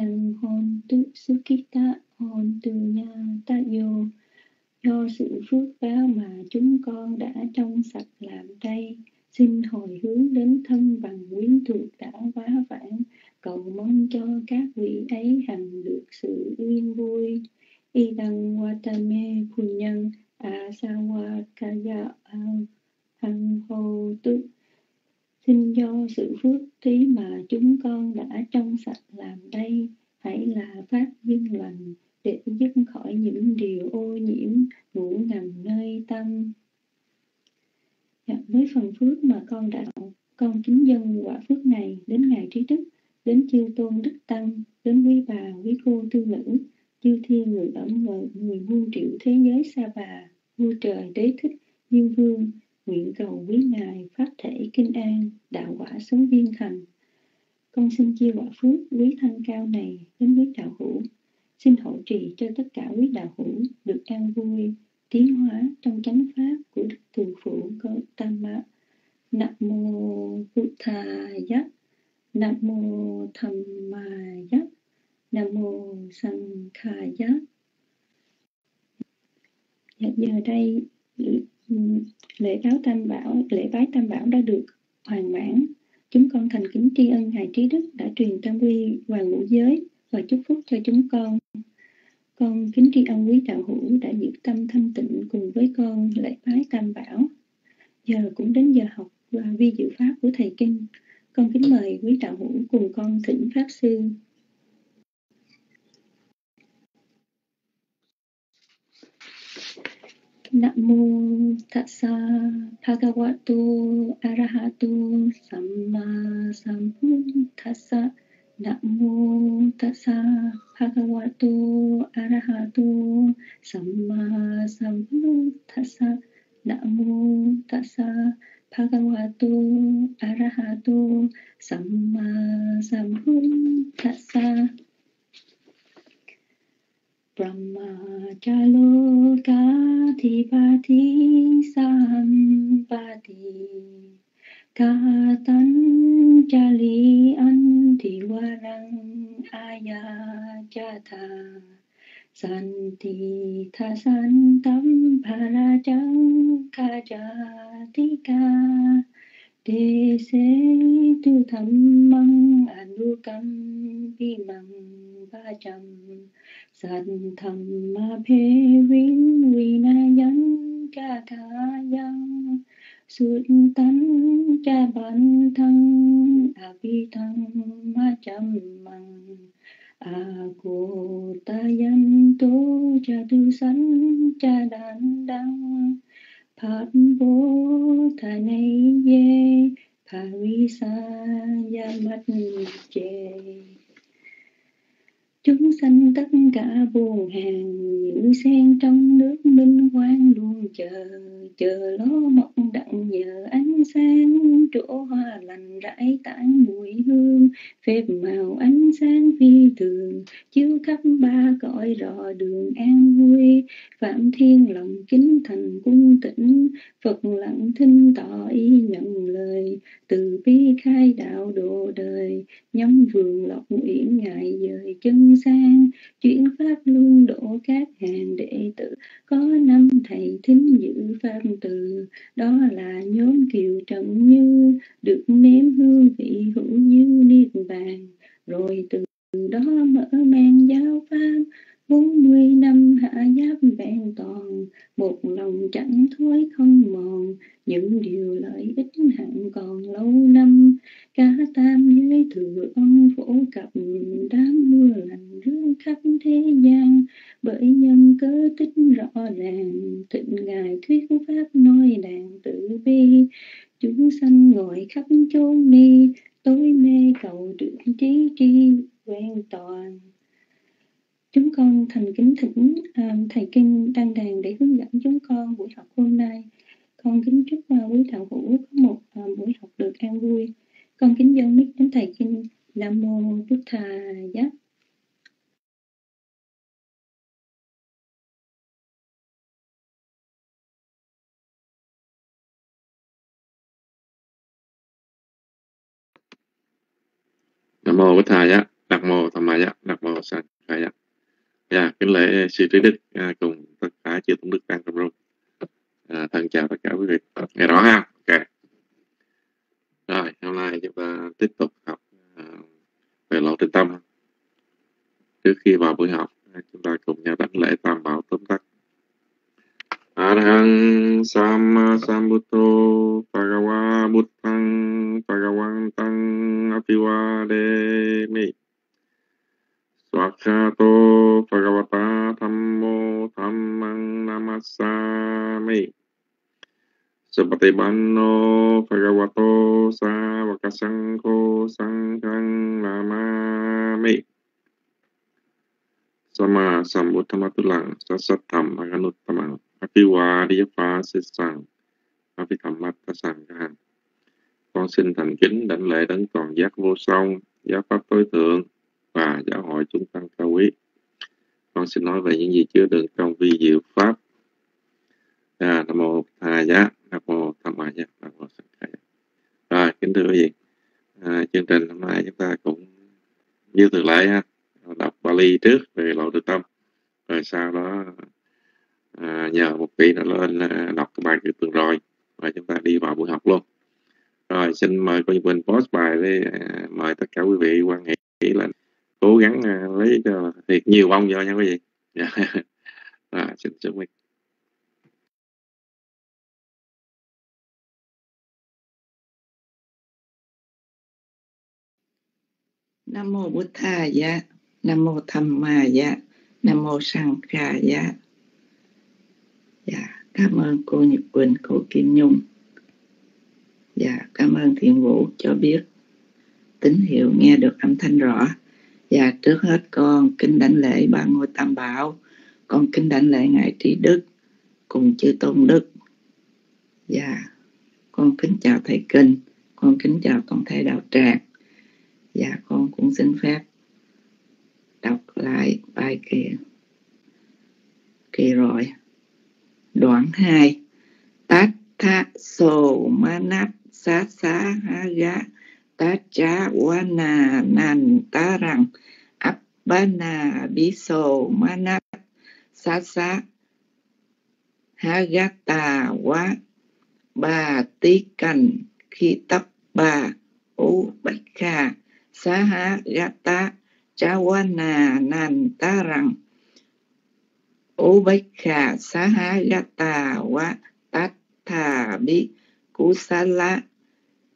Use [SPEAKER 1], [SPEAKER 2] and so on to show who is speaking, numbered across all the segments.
[SPEAKER 1] năng hôn tự ta hôn từ nha ta vô do sự phước báo mà chúng con đã trong sạch làm đây xin hồi hướng đến thân bằng quyến thuộc đã quá vãng. Cầu mong cho các vị ấy hằng được sự yên vui. Y đăng watame punyan asawa kaya hằng hồ tức xin do sự phước thí mà chúng con đã trong sạch làm đây. Hãy là pháp duyên lành để dứt khỏi những điều ô nhiễm ngủ ngầm nơi tâm. Dạ, với phần phước mà con đã con kính dân quả phước này đến ngài trí đức đến chư tôn đức tăng đến quý bà quý cô tư nữ chư thiên người ẩn người, người muôn triệu thế giới xa bà vua trời đế thích diêm vương nguyện cầu quý ngài phát thể kinh an đạo quả sống viên thành. Con xin chia quả phước quý thanh cao này đến quý đạo hữu. Xin hộ trì cho tất cả quý đạo hữu được an vui tiến hóa trong chánh pháp của đức từ phụ Gautama tam mã. Nam mô buddhaya nam mô tham nam mô sanh dạ, giờ đây lễ báo tam bảo, lễ bái tam bảo đã được hoàn mãn. Chúng con thành kính tri ân ngài trí đức đã truyền tam quy và ngũ giới và chúc phúc cho chúng con. Con kính tri ân quý đạo hữu đã giữ tâm thanh tịnh cùng với con lễ bái tam bảo. Giờ cũng đến giờ học và vi dự pháp của thầy kinh. Con kính mời quý đạo hữu cùng con thỉnh pháp sư. Namo tassa bhagavato arahato samma sambuddhassa. Namo tassa bhagavato arahato samma sambuddhassa. Namo tassa bhagavato arahato samma sambuddhassa. Brahmacalokadhipati sampati Katanjali antiwarang ayajata Santi thasantam bharajang kajatika Dese tu dhammang anukam ba trăm Sanh thầm ma phê vinh vi na dân cha ca dân Suốt tánh cha bản thân A vi thân ma trăm măng A à cô ta cha tu sanh cha đàn đăng. Pháp bố thà này ye, Parisa yamat Che chúng sanh tất cả buồn hàng như sen trong nước minh quang luôn chờ chờ ló mộng đặng nhờ ánh sáng, chỗ hoa lành rải tản mùi hương, phép màu ánh sáng phi thường, chiếu khắp ba cõi rõ đường an vui phạm thiên lòng kính thành cung tĩnh, phật lặng thinh tỏ ý nhận lời, từ bi khai đạo độ đời, nhắm vườn lộc uyển ngại dời chân sang chuyển pháp luân độ các hàng đệ tử. Có năm thầy thính giữ pháp từ, đó là nhóm kiều trọng như, được nếm hương vị hữu như niết bàn. Rồi từ đó mở mang giáo pháp bốn mươi năm hạ giáp vẹn toàn, một lòng chẳng thối không mòn. Những điều lợi ích hẳn còn lâu năm, cả tam giới thừa ân phổ cập đám mưa lành rương khắp thế gian. Bởi nhân cớ tích rõ ràng, thịnh ngài thuyết pháp nói đàn tự bi. Chúng sanh ngồi khắp chốn ni, tối mê cầu được trí tri quen toàn chúng con thành kính thỉnh uh, thầy kinh đăng đàn để hướng dẫn chúng con buổi học hôm nay. Con kính chúc uh, quý đạo hữu có một uh, buổi học được an vui. Con kính dâng mic đến thầy kinh nam mô bút thà giác
[SPEAKER 2] Nam mô Bụt Thầy Nam mô Tham Maya Nam dạ kính lễ sư trí đức à, cùng tất cả chư tôn đức đang trong room à, thân chào tất cả quý vị. Nghe rõ ha? Ok. Rồi hôm nay chúng ta tiếp tục học à, về lộ trình tâm. Trước khi vào buổi học chúng ta cùng nhau đánh lễ tam bảo tóm tắt. Arhang Sama Sambuddho Bhagava Buddhang Bhagavantang Apivademi Svakato Bhagavata Thammo Thammang Namassami Sapatipanno Bhagavato Savaka Sangho Sanghang Namami. Sama Sambuddhama Tulang Sasatham Aganuttamang Apivadiyafa Sissang Apithammatta Sanghang Con xin thành kính đảnh lễ đấng toàn giác vô song, giáo pháp tối thượng, và giáo hội chúng tăng cao quý. Con xin nói về những gì chứa đựng trong vi diệu pháp. À, nam mô tha giá nam mô tham ma giá nam mô sanh khai rồi kính thưa quý vị. À, chương trình hôm nay chúng ta cũng như thường lệ ha đọc Bali trước về lộ tự tâm. Rồi sau đó à, nhờ một vị đã lên à, đọc cái bài từ tuần rồi và chúng ta đi vào buổi học luôn. Rồi xin mời cô Quỳnh post bài với à, mời tất cả quý vị quan hệ là cố gắng à, lấy à, cho thiệt nhiều bông vô nha quý vị à, xin chúc mừng
[SPEAKER 3] Nam mô Bụt Tha Dạ, Nam mô Tham Ma Dạ, Nam mô Sang Kha Dạ. Dạ, cảm ơn cô Nhật Quỳnh, cô Kim Nhung. Dạ, cảm ơn Thiện Vũ cho biết tín hiệu nghe được âm thanh rõ và trước hết con kính đảnh lễ ba ngôi tam bảo, con kính đảnh lễ Ngài Trí Đức cùng chư Tôn Đức. và con kính chào Thầy Kinh, con kính chào toàn thể đạo tràng. và con cũng xin phép đọc lại bài kia kỳ rồi đoạn 2 tát tha sô manat sát xá ha gá ta cha wana nan ta rằng appana biso manat sa sa ha ga ta wa ba tí cành khi tấp ba u bạch kha sa ha ga ta cha wana nan ta rằng u bạch kha Ubekha Sahagata wa Tattha Bi Kusala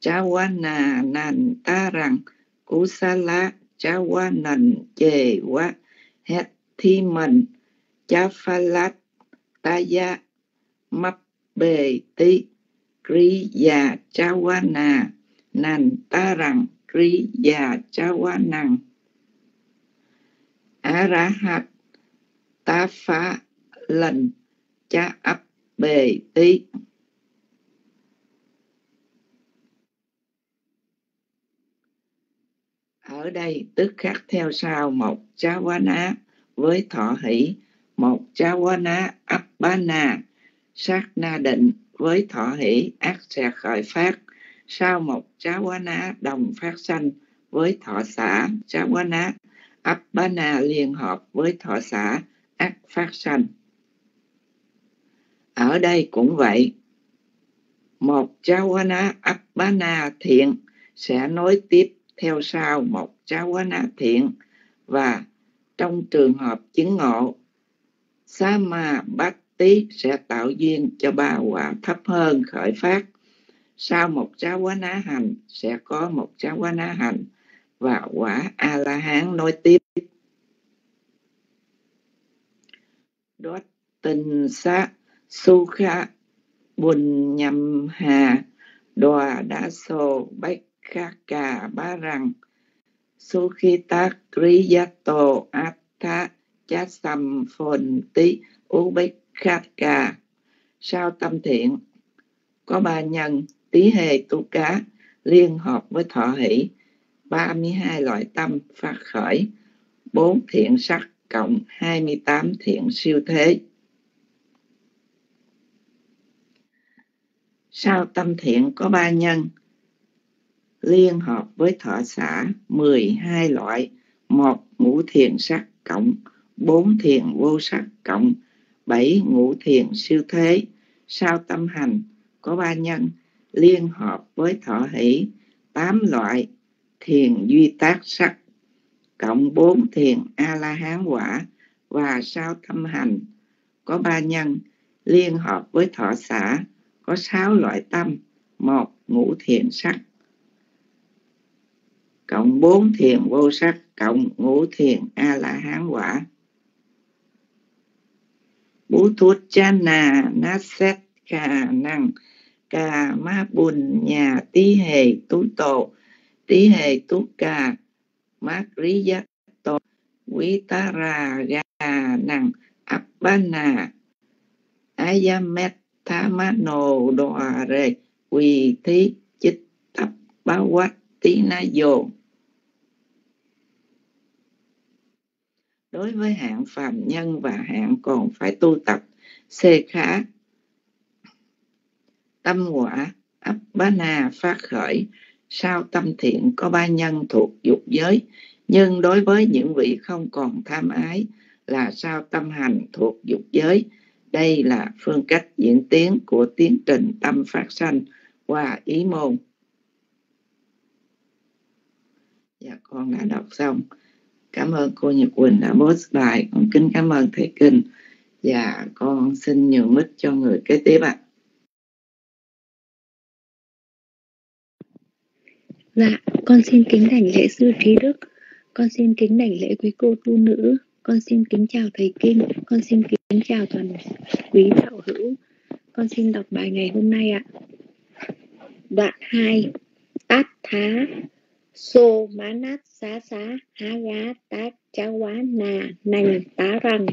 [SPEAKER 3] Chawana Nan Tarang Kusala Chawanan Chề quá hết Thi Mình Cha Phalat Taya mập Bề Ti Kri Già Chawana Nan Tarang Kri Già Chawanang Arahat ta phá lần cha ấp bề tí ở đây tức khắc theo sau một cha quá ná với thọ hỷ, một cha quá ná ấp ba na sát na định với thọ hỷ, ác sẽ khởi phát. Sau một cha quá ná đồng phát sanh với thọ xã cha quá ná ấp ba na liên hợp với thọ xã ác phát sanh. Ở đây cũng vậy, một chawana appana thiện sẽ nối tiếp theo sau, một chawana thiện, và trong trường hợp chứng ngộ sama bát tí sẽ tạo duyên cho ba quả thấp hơn khởi phát. Sau một chawana hành, sẽ có một chawana hành, và quả a la hán nối tiếp. Đó tình sa su kha bùn nhầm hà đòa đá sô bách kha cà ba rằng su khi ta kri ya phồn tí u cà sao tâm thiện có ba nhân tí hề tu cá liên hợp với thọ hỷ 32 loại tâm phát khởi bốn thiện sắc cộng 28 thiện siêu thế. Sao tâm thiện có ba nhân, liên hợp với thọ xã 12 loại, một ngũ thiền sắc cộng bốn thiền vô sắc cộng bảy ngũ thiền siêu thế. Sau tâm hành có ba nhân liên hợp với thọ hỷ tám loại thiền duy tác sắc cộng bốn thiền a la hán quả. Và sau tâm hành có ba nhân liên hợp với thọ xã có sáu loại tâm một ngũ thiền sắc cộng bốn thiền vô sắc, cộng ngũ thiền a la hán quả. Bú thuốc cha nà nát xét khả năng cà ma bùn nhà tí hề tú tổ tí hề tú cà mát rí giác tổ quý ta ra gà năng ấp ba nà ayamet tha ma nô đòa rê, quỳ thí chích tập bá quát tí na đối với hạng phàm nhân và hạng còn phải tu tập xê khá, tâm quả ấp bá na phát khởi. Sau tâm thiện có ba nhân thuộc dục giới, nhưng đối với những vị không còn tham ái là sao tâm hành thuộc dục giới. Đây là phương cách diễn tiến của tiến trình tâm phát sanh qua ý môn. Dạ con đã đọc xong. Cảm ơn cô Nhật Quỳnh đã post bài. Con kính cảm ơn thầy kinh. Và con xin nhường mic cho người kế tiếp ạ.
[SPEAKER 4] Dạ, con xin kính đảnh lễ sư trí đức, con xin kính đảnh lễ quý cô tu nữ, con xin kính chào thầy kinh, con xin kính chào toàn quý đạo hữu. Con xin đọc bài ngày hôm nay ạ. Đoạn 2 Tát thá. Sô má nát xá xá, há gá tá chá quá nà, nành tá răng.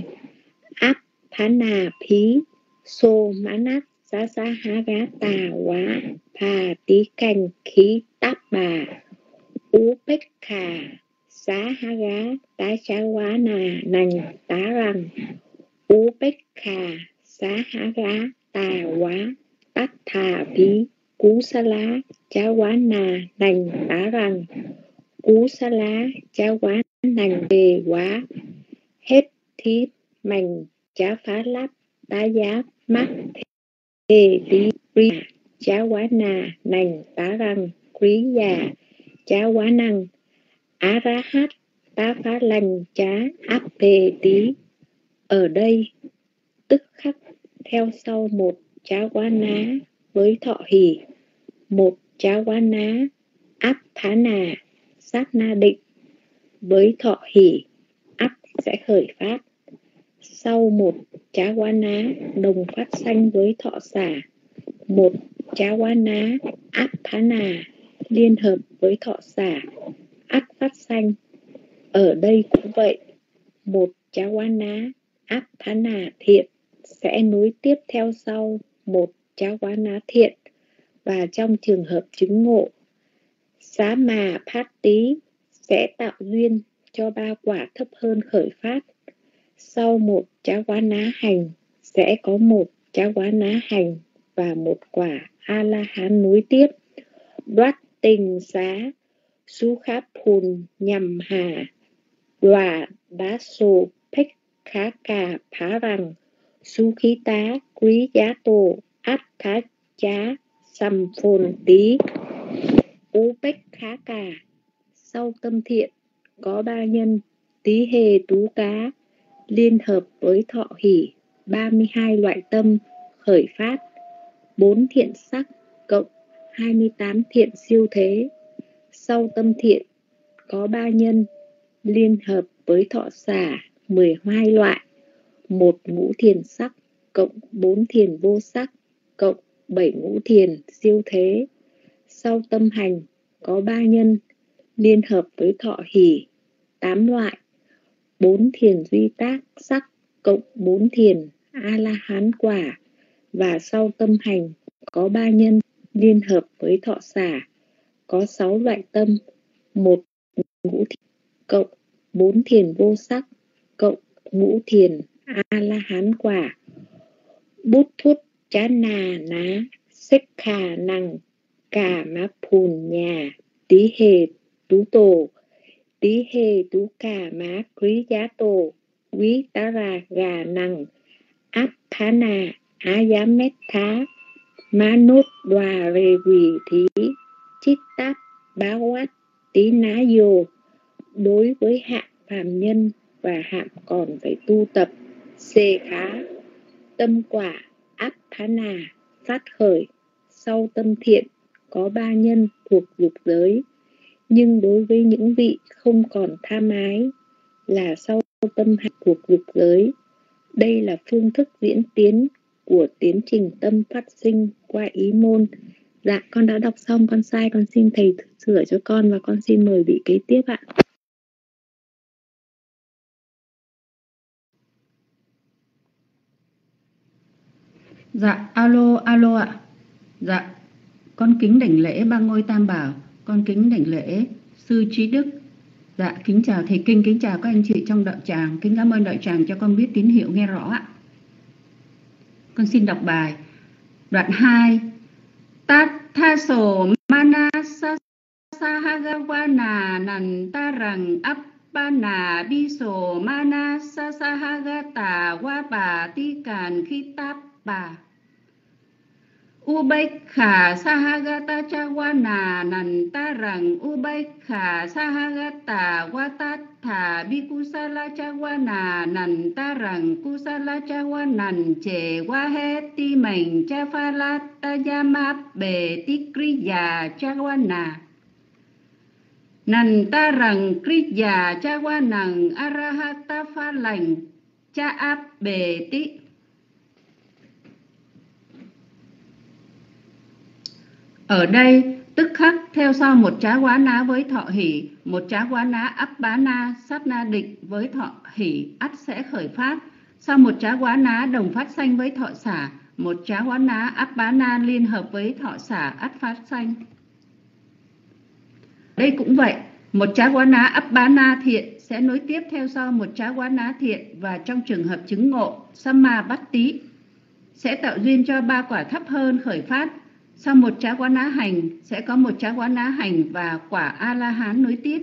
[SPEAKER 4] Áp phá nà phí Sô má nát xá xá, há gá tà quá phà tí cành khí táp bà. Ú bích khà, xá há gá tá chá quá nà, nành tá răng. Ú bích khà, xá há gá tà quá, tát thà phí cú sa lá, chá quá nà nành tá rằng cú sa lá, chá quá nành về quá. Hết thí mành chá phá lắp tá giá mắt thề tí ri chá quá nà nành tá rằng quý già chá quá năng. Á ra hát, tá phá lành chá áp về tí. Ở đây, tức khắc theo sau một, chá quá ná với thọ hỷ một chá quá ná áp thá nà sát na định với thọ hỷ, áp sẽ khởi phát. Sau một chá quá ná đồng phát sanh với thọ xả. Một chá quá ná áp thá nà liên hợp với thọ xả, áp phát sanh. Ở đây cũng vậy, một chá quá ná áp thá nà thiện sẽ nối tiếp theo sau một chá quá ná thiện và trong trường hợp chứng ngộ, xá mà phát tí sẽ tạo duyên cho ba quả thấp hơn khởi phát. Sau một chá quá ná hành, sẽ có một chá quá ná hành và một quả a la hán nối tiếp. Đoát tình xá su khá phùn nhằm hà đoà đá sô phích khá cà phá rằng su khí tá quý giá tổ át thá chá sầm phồn tí. Ú bách khá cà, sau tâm thiện, có ba nhân tí hề tú cá, liên hợp với thọ hỷ 32 loại tâm, khởi phát 4 thiện sắc cộng 28 thiện siêu thế. Sau tâm thiện, có ba nhân, liên hợp với thọ xả 12 loại, một ngũ thiền sắc cộng 4 thiền vô sắc cộng bảy ngũ thiền siêu thế. Sau tâm hành, có ba nhân, liên hợp với thọ hỷ, tám loại, bốn thiền duy tác sắc cộng bốn thiền A-la-hán quả. Và sau tâm hành, có ba nhân, liên hợp với thọ xả, có sáu loại tâm, một ngũ thiền cộng bốn thiền vô sắc, cộng ngũ thiền A-la-hán quả. Bút thuốc chá na ná xích khả năng cả má phùn nhà tí hề tú tổ tí hề tú cả má quý giá tổ quý tá ra gà năng áp thá na á giá mét thá má nốt đoà rê quỳ thí chít táp bá quát tí ná dồ đối với hạng phàm nhân và hạng còn phải tu tập, xê khá, tâm quả áp thá nà phát khởi. Sau tâm thiện, có ba nhân thuộc dục giới. Nhưng đối với những vị không còn tham ái là sau tâm hạnh thuộc dục giới. Đây là phương thức diễn tiến của tiến trình tâm phát sinh qua ý môn. Dạ con đã đọc xong, con sai, con xin thầy sửa cho con và con xin mời vị kế tiếp ạ.
[SPEAKER 5] Dạ, alo, alo ạ. Dạ, con kính đảnh lễ ba ngôi tam bảo, con kính đảnh lễ sư trí đức. Dạ, kính chào thầy kinh, kính chào các anh chị trong đạo tràng, kính cảm ơn đạo tràng cho con biết tín hiệu nghe rõ ạ. Con xin đọc bài. Đoạn 2. Tát tha sổ manasa sahagawana nantarang appana biso manasa sahagata wapatikan khitab bà Ubekha Sahagata Chawana Nantarang Ubekha Sahagata Watatha Bikusala Chawana Nantarang Kusala Chawanan Che Waheti Mình Chafalata Yamap Bề Tikriya Chawana. Nantarang Kriya Chawanang Arahata Pha Lành Cha Áp Bề Tikriya Ở đây, tức khắc theo sau một trá quá ná với thọ hỷ, một trá quá ná ấp bá na sát na định với thọ hỷ ắt sẽ khởi phát. Sau một trá quá ná đồng phát sanh với thọ xả, một trá quá ná ấp bá na liên hợp với thọ xả ắt phát sanh. Đây cũng vậy, một trá quá ná ấp bá na thiện sẽ nối tiếp theo sau một trá quá ná thiện và trong trường hợp chứng ngộ, samma bắt tí sẽ tạo duyên cho ba quả thấp hơn khởi phát sau một trá quán á hành, sẽ có một trá quán á hành và quả a la hán nối tiếp.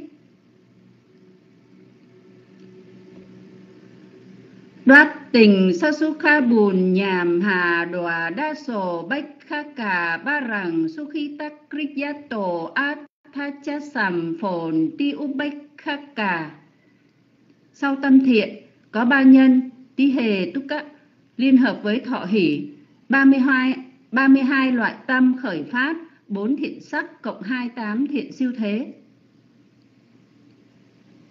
[SPEAKER 5] Đoát tình sa su kha bùn nhàm hà đòa đa sổ bách kha cả ba rằng su khi tắc kriyat tổ át tha cha sầm phồn ti u bách kha cả sau tâm thiện, có ba nhân, ti hề túc liên hợp với thọ hỷ 32 32 loại tâm khởi phát, 4 thiện sắc cộng 28 thiện siêu thế.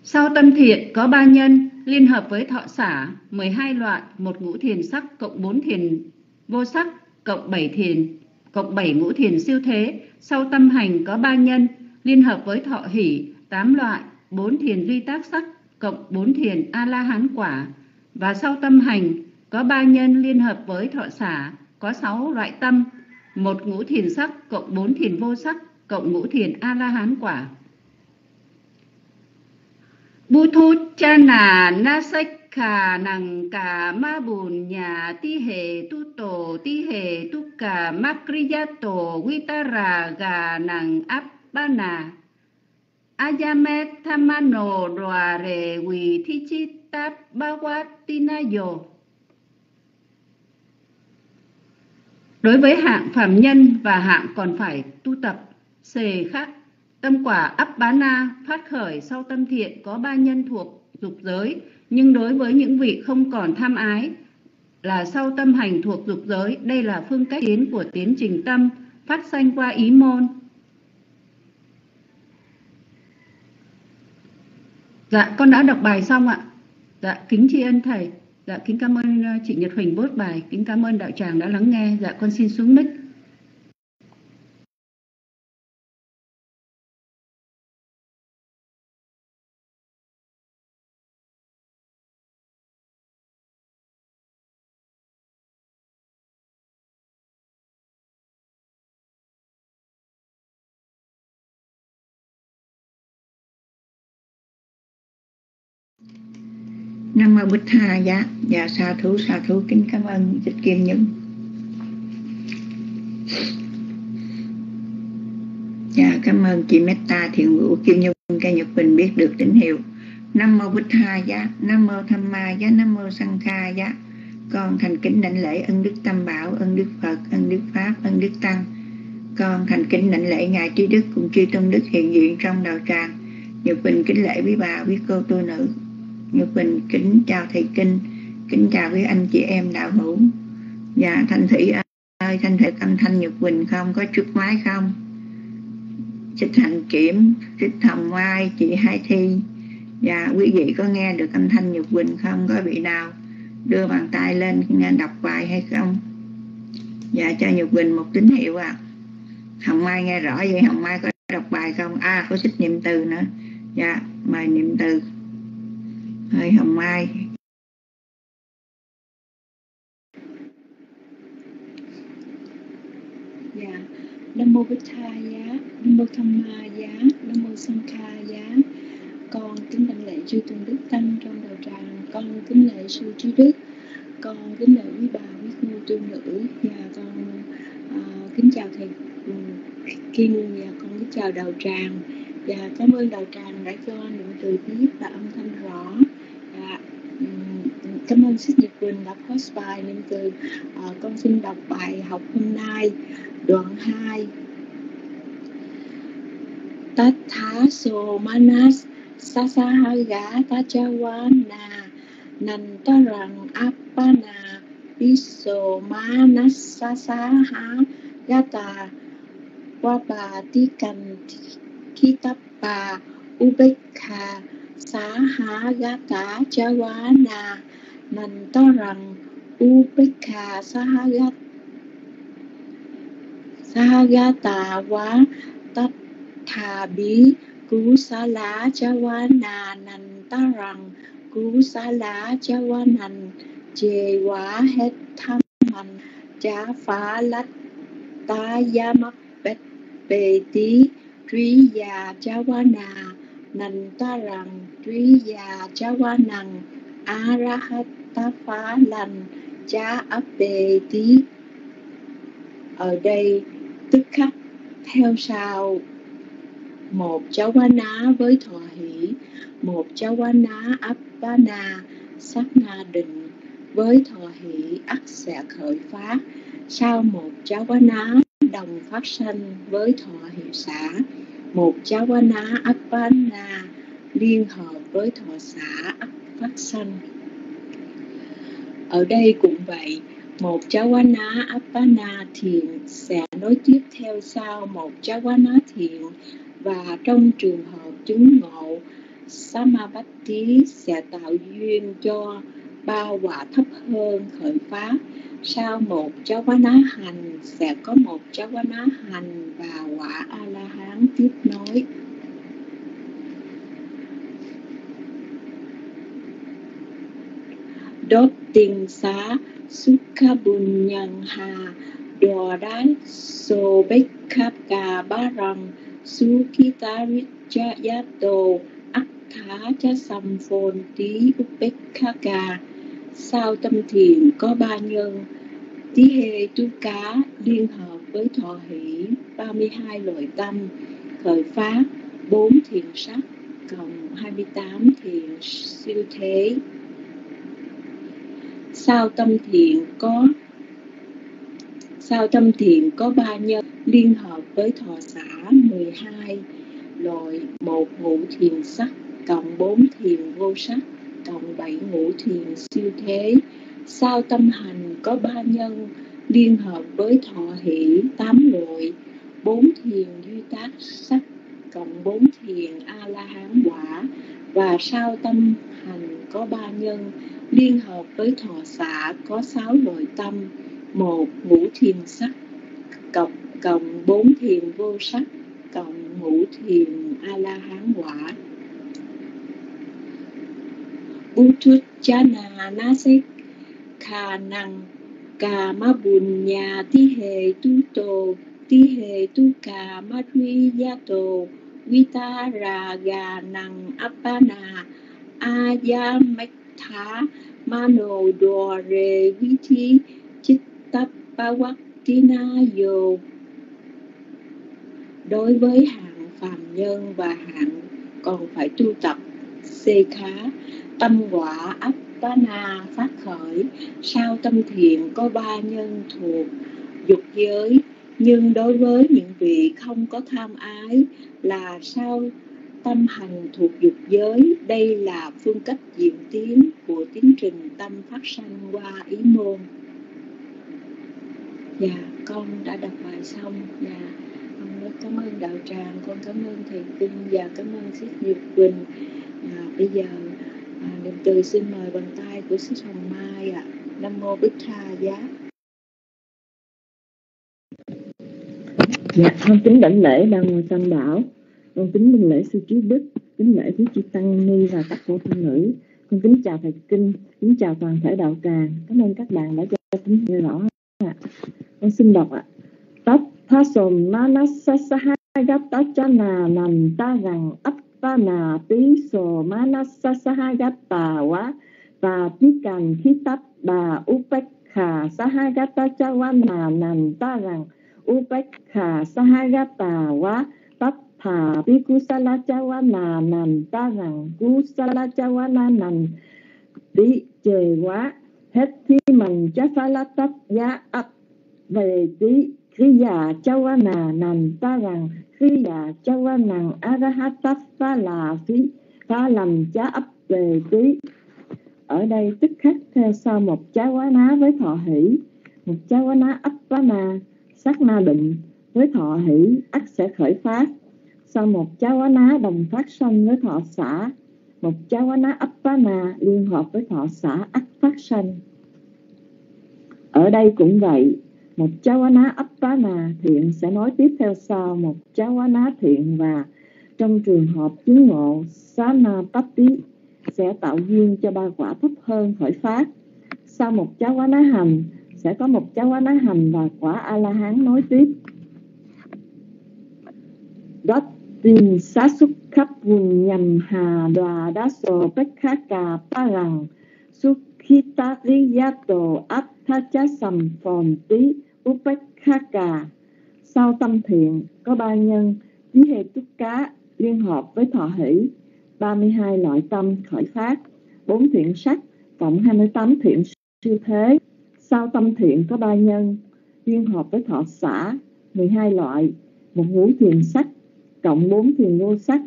[SPEAKER 5] Sau tâm thiện có 3 nhân liên hợp với thọ xả 12 loại, một ngũ thiền sắc cộng 4 thiền vô sắc cộng 7 thiền cộng 7 ngũ thiền siêu thế. Sau tâm hành có 3 nhân liên hợp với thọ hỷ 8 loại, 4 thiền duy tác sắc cộng 4 thiền a la hán quả. Và sau tâm hành có 3 nhân liên hợp với thọ xả có 6 loại tâm, một ngũ thiền sắc cộng 4 thiền vô sắc cộng ngũ thiền A-la-hán quả. Bu thu cha nà na sách khà nằng cả ma bùn nhà ti hề tu tổ ti hề tu cả makriya tổ vitara gà nằng áp ba nà ayame thamano đoà rề quỳ thi chi táp ba quát tina yo Đối với hạng phạm nhân và hạng còn phải tu tập, xề khác tâm quả ấp bá na phát khởi sau tâm thiện có ba nhân thuộc dục giới. Nhưng đối với những vị không còn tham ái là sau tâm hành thuộc dục giới, đây là phương cách tiến của tiến trình tâm, phát sanh qua ý môn. Dạ con đã đọc bài xong ạ. Dạ kính tri ân thầy. Dạ, kính cảm ơn ờ, chị Nhật Huỳnh bốt bài. Kính cảm ơn đạo tràng đã lắng nghe. Dạ, con xin xuống mic.
[SPEAKER 6] Nam Bích Tha Giá Dạ sa thú sa thú kính cảm ơn Dịch Kim Nhẫn. Dạ cảm ơn chị Meta Thiện Ngũ Kim Nhung, Ca Nhật Bình biết được tín hiệu. Nam mô bích tha giá nam mô tham ma giá nam mô Sang kha giá con thành kính đảnh lễ ân đức tam bảo, ân đức phật, ân đức pháp, ân đức tăng. Con thành kính đảnh lễ ngài trí đức cùng chư tôn đức hiện diện trong đạo tràng. Nhật bình kính lễ quý bà, quý cô tu nữ nhật bình kính chào thầy kinh kính chào quý anh chị em đạo hữu dạ thanh thủy ơi thanh thủy âm thanh nhật bình không có chút máy không Trích Hạnh Kiểm, Trích Thầm Mai, chị Hai Thi Dạ quý vị có nghe được âm thanh Nhật Quỳnh không? Có vị nào đưa bàn tay lên nghe đọc bài hay không? Dạ cho Nhật Quỳnh một tín hiệu à Hồng Mai nghe rõ vậy Hồng Mai có đọc bài không? À có xích niệm từ nữa Dạ mời niệm từ Hơi Hồng Mai
[SPEAKER 7] Dạ. Nam mô Bích Tha Giá, Nam mô Tham Ma Giá, Nam mô Sanh Kha Giá. Con kính đảnh lễ chư tôn đức tăng trong đầu tràng, con kính lễ sư trí đức, con kính lễ quý bà, quý cô tu nữ. Và con uh, kính chào thầy ừ, Kim và con kính chào đầu tràng. Và cảm ơn đầu tràng đã cho niệm từ biết và âm thanh rõ. Cảm ơn Sít Nhật Quỳnh đã post bài niệm từ. À, con xin đọc bài học hôm nay Đoạn 2 Tát thá sô manas sa sa ha gá ta cha wa na sasahaga tachawana nantarang apana piso manas sa sa sasaha gata qua bà ti cần khi tập bà ubekha xá há gá tá cha wa na mình cho rằng Upekha Sahagat Sahagata quá Tatha bí Cú xá lá cha quá nà nành ta rằng Cú xá lá cha quá nành Chề quá tham hành Chá phá lách Ta ya mắc bết bề tí Trí ya cha quá Nành ta rằng Trí ya cha nành Arahatapha phá lành cha ấp tí ở đây, tức khắc, theo sau. Một cháu quá ná với thọ hỷ, một cháu quá ná áp bá na sát na định với thọ hỷ ắt sẽ khởi phát. Sau một cháu quá ná đồng phát sanh với thọ hỷ xã một cháu quá ná áp bá na liên hợp với thọ xã ắt phát sanh ở đây cũng vậy, một Chawana Appana thiền sẽ nối tiếp theo sau một Chawana thiền và trong trường hợp chứng ngộ Samabatti sẽ tạo duyên cho ba quả thấp hơn khởi phát sau một Chawana hành, sẽ có một Chawana hành và quả A-la-hán tiếp nối. Đốt tình xá Sukhabunyangha Dorai So Bekapka Barang Sukitarichayato Attha Cha sầm Phồn Tí Upekaka Sao tâm thiền có ba nhân? Tí hê tu cá liên hợp với thọ hỷ 32 loại tâm, khởi phát 4 thiền sắc, cộng 28 thiền siêu thế sao tâm thiện có, sao tâm thiện có ba nhân liên hợp với thọ xã 12 loại một ngũ thiền sắc cộng bốn thiền vô sắc cộng bảy ngũ thiền siêu thế. Sao tâm hành có ba nhân liên hợp với thọ hỷ tám loại, bốn thiền duy tác sắc cộng bốn thiền a la hán quả, và sao tâm hành có ba nhân liên hợp với thọ xạ có sáu nội tâm, một ngũ thiền sắc, cộng cộng bốn thiền vô sắc, cộng ngũ thiền a la hán quả Utuchana nasik khả năng cà ma bùn nhà tí hề tu tổ tí hề tu cà ma duy gia tổ vita ra gà năng apana a ya mách thá mano đò rề vi thi chít tắp ba quắc tí dồ đối với hạng phàm nhân và hạng còn phải tu tập,
[SPEAKER 1] xê khá, tâm quả ấp ba na phát khởi. Sao tâm thiện có ba nhân thuộc dục giới, nhưng đối với những vị không có tham ái là sao tâm hành thuộc dục giới đây là phương cách diễn tiến của tiến trình tâm phát sanh qua ý môn. Dạ con đã đọc bài xong. Dạ con rất cảm ơn đạo tràng. Con cảm ơn thầy tinh và cảm ơn sư Diệp Quỳnh. À, bây giờ à, niệm từ xin mời bàn tay của sư Hồng Mai ạ. À. Nam mô Bích Tha Giá.
[SPEAKER 8] Dạ, con kính đảnh lễ ba ngôi tam bảo con kính minh lễ sư trí đức, kính lễ quý chị tăng ni và các cô tu nữ. Con kính chào thầy kinh, kính chào toàn thể đạo tràng. Cảm ơn các bạn đã cho kính nghe rõ ạ. Con xin đọc ạ. Tát tha sồm ma na sa sa hai gát tá cha nà ta rằng ấp ta na tí sồ ma na sa sa hai gát tà quá. Và tí cành khí tát bà upek khà sa hai gát tá cha wa nà nằm ta rằng upekha sahagata wa tattha vikusala chawana nằm ta rằng kusala chawana nằm tí chề quá, hết thi mình cha pha la tất giá ấp về tí kriya chawana nằm ta rằng khi già kriya chawana arahatat pha là phí pha lầm chá ấp về tí. Ở đây tức khắc theo sau, một chá quá ná với thọ hỷ, một chá quá ná ấp quá na, sát na định với thọ hỷ, ắt sẽ khởi phát sau một cháu ná đồng phát sanh với thọ xã một cháu quá ná ấp phá na liên hợp với thọ xã ắt phát sanh. Ở đây cũng vậy, một cháu quá ná ấp phá na thiện sẽ nói tiếp theo sau. Một cháu ná thiện và trong trường hợp chứng ngộ xá na tắp tí sẽ tạo duyên cho ba quả thấp hơn khởi phát. Sau một cháu quá ná hành, sẽ có một cháu quá ná hành và quả a la hán nói tiếp. Đó tìm xá xúc khắp vùng nhằm hà đòa đá sổ bách khá cà ba lằng xúc khi ta ri ya tổ áp tha chá sầm phòn tí ú bách khá cà. Sau tâm thiện có ba nhân chí hệ túc cá liên hợp với thọ hỷ 32 loại tâm khởi phát bốn thiện sắc cộng 28 thiện siêu thế. Sau tâm thiện có ba nhân, liên hợp với thọ xã, 12 loại, một ngũ thiền sắc, cộng 4 thiền vô sắc,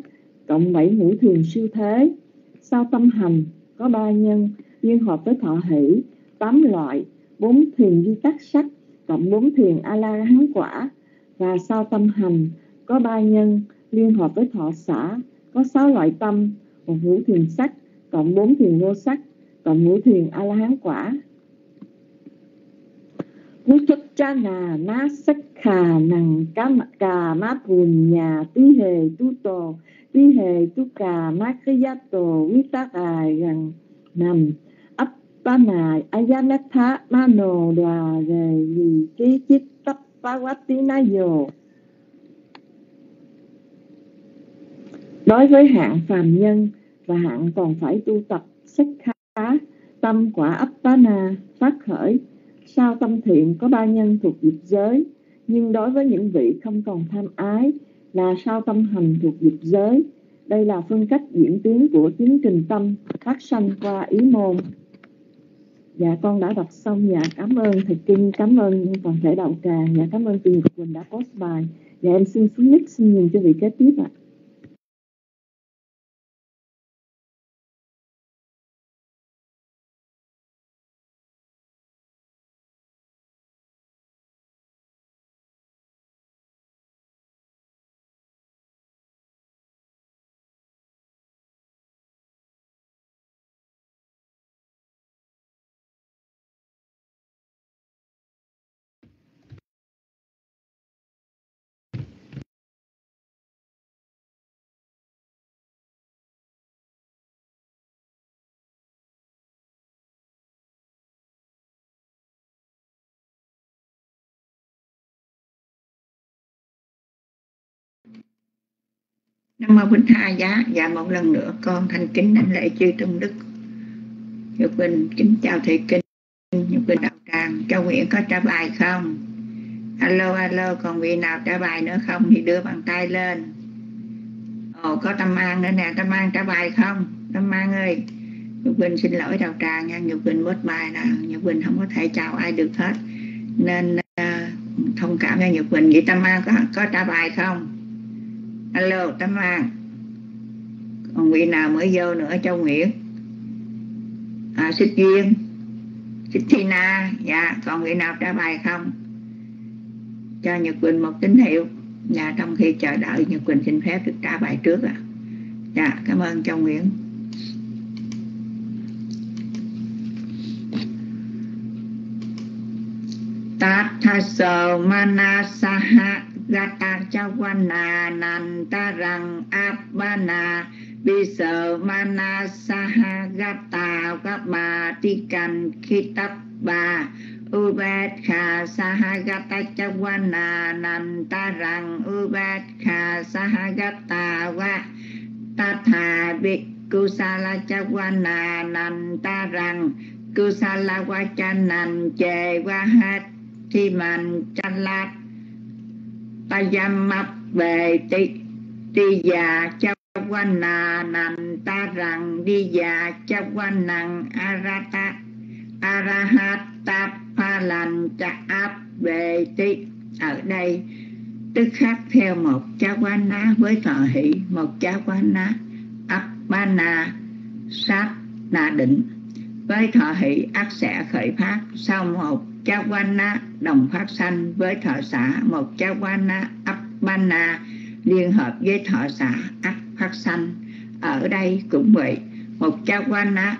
[SPEAKER 8] cộng 7 ngũ thiền siêu thế. Sau tâm hành có ba nhân, liên hợp với thọ hỷ, 8 loại, 4 thiền di tắc sắc, cộng 4 thiền A-la-hán quả. Và sau tâm hành có ba nhân, liên hợp với thọ xã, có 6 loại tâm, một ngũ thiền sắc, cộng 4 thiền vô sắc, cộng ngũ thiền A-la-hán quả Vuchachana na sakha nang ka ma nhà tí hề tu tổ tí hề tu cà ma kriyato vitaka rằng nằm appana ayamatha mano đoà về vì cái chít tắp yo đối với hạng phàm nhân và hạng còn phải tu tập sắc khá tâm quả appana phát khởi. Sao tâm thiện có ba nhân thuộc dục giới, nhưng đối với những vị không còn tham ái là sao tâm hành thuộc dục giới. Đây là phương cách diễn tiến của tiến trình tâm phát sanh qua ý môn. Dạ con đã đọc xong. Dạ cảm ơn thầy Kinh, cảm ơn toàn thể đạo tràng. Dạ cảm ơn tiền Quỳnh đã post bài. Dạ em xin xuống nick xin nhìn cho vị kế tiếp ạ. À.
[SPEAKER 6] Nam mô Bích Tha Giá. Dạ một lần nữa con thành kính đảnh lễ chư Tôn Đức. Nhật Quỳnh kính chào thầy kinh. Nhật Quỳnh đạo tràng Cho Nguyễn có trả bài không? Alo alo còn vị nào trả bài nữa không Thì đưa bàn tay lên. Ồ có Tâm An nữa nè. Tâm An trả bài không? Tâm An ơi Nhật Quỳnh xin lỗi đạo tràng nha. Nhật Quỳnh bớt bài là Nhật Quỳnh không có thể chào ai được hết. Nên uh, thông cảm cho Nhật Quỳnh. Vậy Tâm An có có trả bài không? Alo Tâm An. Còn vị nào mới vô nữa Châu Nguyễn? À, Xích Duyên. Xích Tina dạ còn vị nào trả bài không? Cho Nhật Quỳnh một tín hiệu. Dạ trong khi chờ đợi Nhật Quỳnh xin phép được trả bài trước ạ. À. dạ cảm ơn Châu Nguyễn. Tathaso manasaha gata chawana nantarang abana biso mana saha gata kapatikan kitab ba Ubedkha sahagata chawana nantarang Ubedkha sahagata wa Tatha Kusala chawana nantarang Kusala wachanan che wahat Thi man chalat Tayamap về ti ti già cha quan nà nằm ta rằng đi già cha quan năng arata arahata pa lành cha áp về ti. Ở đây, tức khắc theo một cha quan ná với thọ hỷ, một cha quan ná. Áp ba na sát na định. Với thọ hỷ, ác sẽ khởi phát sau một Chawana quan đồng phát sanh với thọ xã một Chawana quan liên hợp với thọ xã ác phát sanh. Ở đây cũng vậy, một Chawana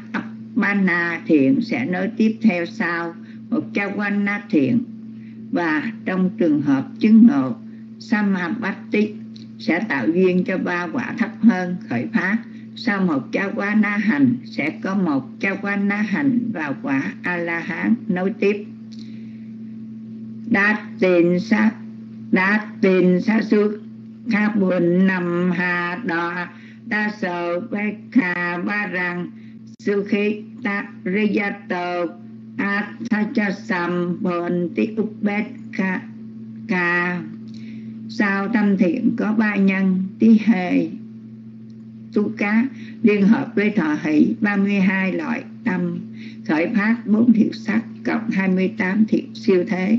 [SPEAKER 6] quan thiện sẽ nối tiếp theo sau. Một Chawana quan thiện và trong trường hợp chứng ngộ Samabatti sẽ tạo duyên cho ba quả thấp hơn khởi phát. Sau một cha quá na hành, sẽ có một cha quá na hành và quả a la hán nối tiếp đát tên sát đát tên sát xuất khắp buồn nằm hà đò đa sợ bê khà ba rằng sư khí ta riyato a tha cha sầm bồn ti upet ca, kha sao tâm thiện có ba nhân tí hề tu cá liên hợp với thọ hỷ 32 loại tâm khởi phát bốn thiệt sắc cộng 28 thiệt siêu thế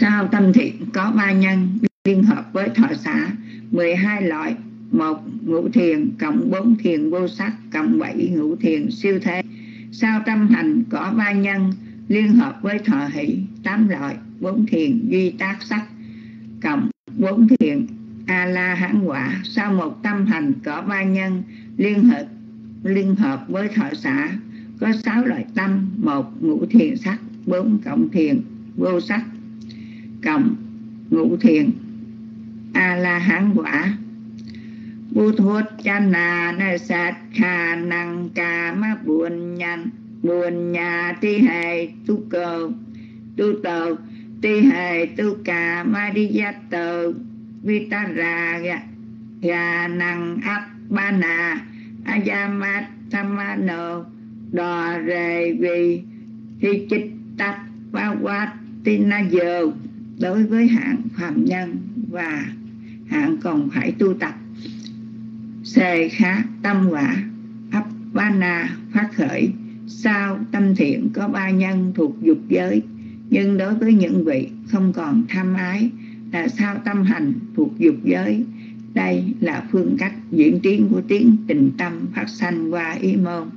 [SPEAKER 6] sao tâm thiện có ba nhân? Liên hợp với thọ xã 12 loại. Một, ngũ thiền, cộng bốn thiền vô sắc, cộng bảy ngũ thiền siêu thế. Sao tâm hành có ba nhân? Liên hợp với thọ hỷ, tám loại, bốn thiền duy tác sắc, cộng bốn thiền a la hán quả. Sau một tâm hành có ba nhân? Liên hợp liên hợp với thọ xã có sáu loại tâm, một ngũ thiền sắc, bốn cộng thiền vô sắc cộng ngũ thiền. A la hán quả. Bu thốt cha na na sát kha năng ca ma buồn nhanh buồn nhà ti hề tu cơ tu tờ ti hề tu ca ma đi gia tờ. Vitara gà năng áp ba nà ayamat tamano đò rề vì hi chích tắc ba quát tin na giờ đối với hạng phạm nhân và hạng còn phải tu tập. Xề khá tâm quả ấp ba na phát khởi. Sao tâm thiện có ba nhân thuộc dục giới, nhưng đối với những vị không còn tham ái là sao tâm hành thuộc dục giới? Đây là phương cách diễn tiến của tiếng tình tâm phát sanh qua ý môn.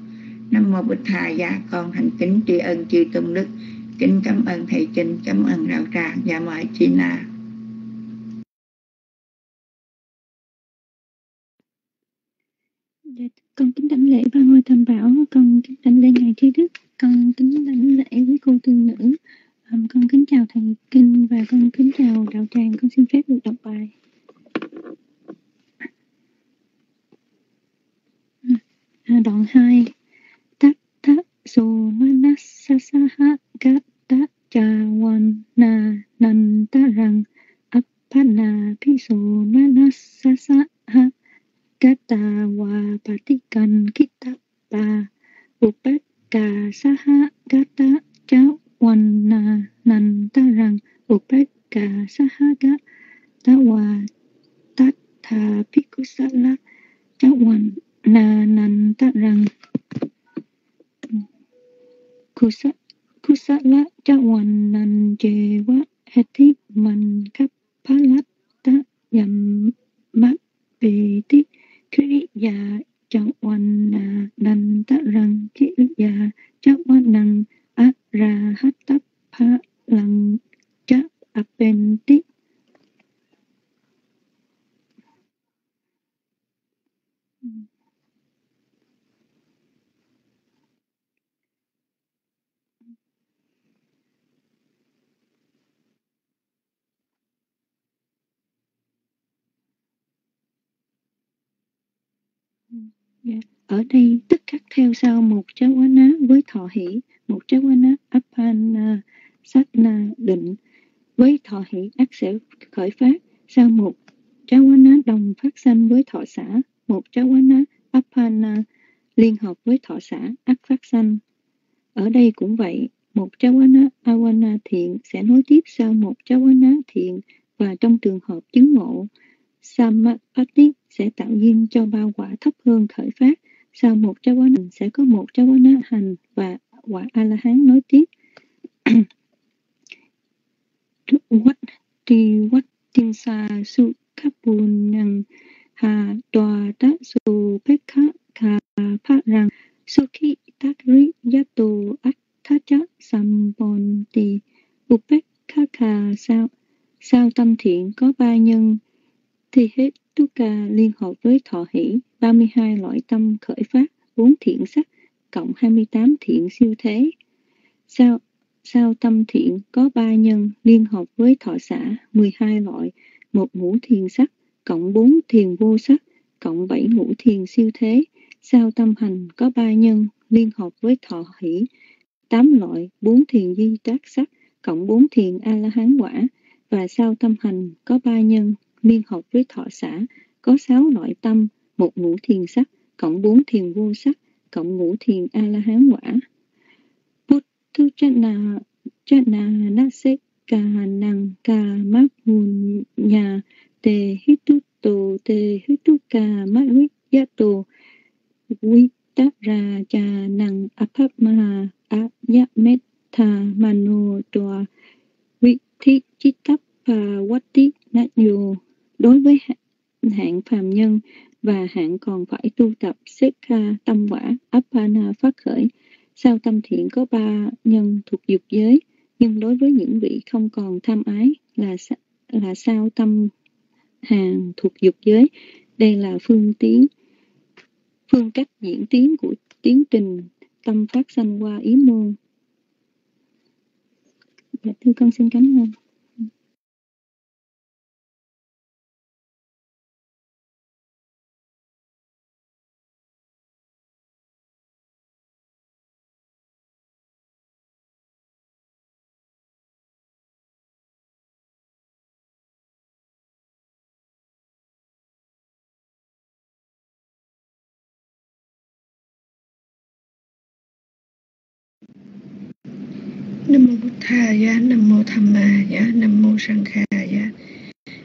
[SPEAKER 6] Nam mô bích thà gia con thành kính tri ân chư tôn đức kính cảm ơn thầy kinh cảm ơn đạo tràng và mời chị na.
[SPEAKER 1] Dạ, con kính đảnh lễ ba ngôi tam bảo, con kính đảnh lễ ngài trí đức, con kính đảnh lễ với cô tương nữ. Con kính chào thầy kinh và con kính chào đạo tràng, con xin phép được đọc bài à, đoạn 2 tát tát so manasasaha gata chawan na nan ta rằng apana piso manasasaha gata wa patikan kitapa upekka saha gata chawana nan ta rằng upekka saha gata wa tatha pikusala chawan kusa kusala jawanan jewa heti man kapalatta yam mát beti kriya jawana nanta rang kriya jawanan arahata lang cha apenti Yeah. Ở đây tức khắc theo sau một cháo quán ná với thọ hỷ, một cháo quán ná apana satna định với thọ hỷ ác sẽ khởi phát sau một cháo quán ná đồng phát sanh với thọ xã, một cháo quán ná apana liên hợp với thọ xã ác phát sanh. Ở đây cũng vậy, một cháo quán ná awana thiện sẽ nối tiếp sau một cháo quán ná thiện và trong trường hợp chứng ngộ Samadhi sẽ tạo duyên cho bao quả thấp hơn khởi phát. Sau một trái quả hành sẽ có một trái quả na hành và quả A-la-hán nối tiếp. Quách tri quách tiên sa su khắp năng hà tòa đá su pekha khá pha rằng su khi tác ri giá ách tha chá sầm tì upekha khá sao sao tâm thiện có ba nhân thì hết Tuka liên hợp với thọ hỷ 32 loại tâm khởi phát, 4 thiện sắc, cộng 28 thiện siêu thế. Sao, sao tâm thiện có 3 nhân liên hợp với thọ xã 12 loại, một ngũ thiền sắc, cộng 4 thiền vô sắc, cộng 7 ngũ thiền siêu thế. Sao tâm hành có 3 nhân liên hợp với thọ hỷ 8 loại, 4 thiền di tác sắc, cộng 4 thiền A-la-hán quả. Và sao tâm hành có 3 nhân liên hợp với thọ xã có sáu loại tâm, một ngũ thiền sắc, cộng bốn thiền vô sắc, cộng ngũ thiền A-la-hán quả. Buddhu chana chana nase ca năng ca mát hùn nhà tề hít tu tổ tề hít tu ca mát huyết gia tổ quý tát ra cha năng apap ma áp ya met tha mano toa vị thi chitap pa wati nát yo đối với hạng phàm nhân và hạng còn phải tu tập Sekha tâm quả Appana phát khởi. Sao tâm thiện có ba nhân thuộc dục giới, nhưng đối với những vị không còn tham ái là là sao tâm hàng thuộc dục giới. Đây là phương tiến phương cách diễn tiến của tiến trình tâm phát sanh qua ý môn. Dạ, thưa con xin cảm ơn.
[SPEAKER 9] Nam mô bút Tha giá, Nam mô Tham Ma giá, Nam mô Sang Kha giá.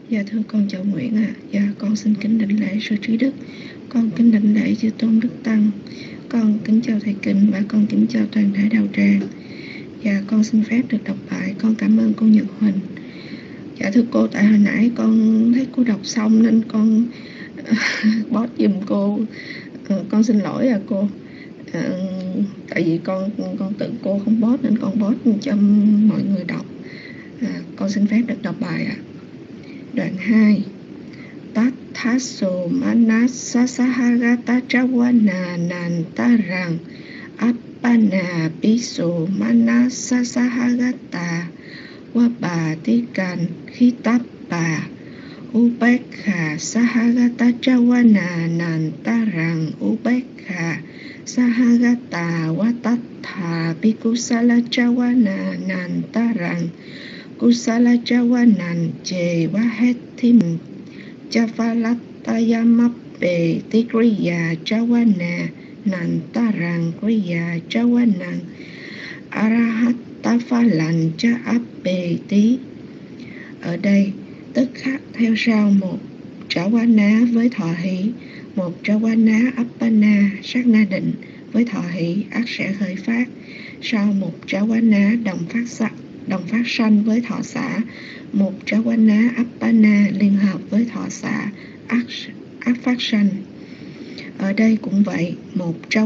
[SPEAKER 9] Dạ thưa con chào Nguyễn ạ. À. Dạ con xin kính đảnh lễ sư trí đức. Con kính đảnh lễ chư tôn đức tăng. Con kính chào thầy kinh và con kính chào toàn thể đạo tràng. Dạ con xin phép được đọc bài. Con cảm ơn cô Nhật Huỳnh. Dạ thưa cô, tại hồi nãy con thấy cô đọc xong nên con bót giùm cô. Ừ, con xin lỗi à cô. À, tại vì con con tự cô không post nên con post cho mọi người đọc. À, con xin phép được đọc bài ạ. À. đoạn 2 Tathaso manasasahagata chawana nantarang appana piso manasasahagata tắp bà upekha sahagata chawana nantarang upekha Sahagata Watatha Pikusala Chawana Nantarang Kusala Chawanan Je Vahetim Chavalatayamappe Tikriya Chawana Nantarang Kriya Chawanang Arahata Phalan Cha Appe Tí Ở đây, tức khắc theo sau một trả quá ná với thọ hỷ một Trawana Appana sát na định với thọ hỷ ác sẽ khởi phát. Sau một trá đồng phát sắc đồng phát sanh với thọ xã một trá appana liên hợp với thọ xã ác, ác phát sanh. Ở đây cũng vậy một trá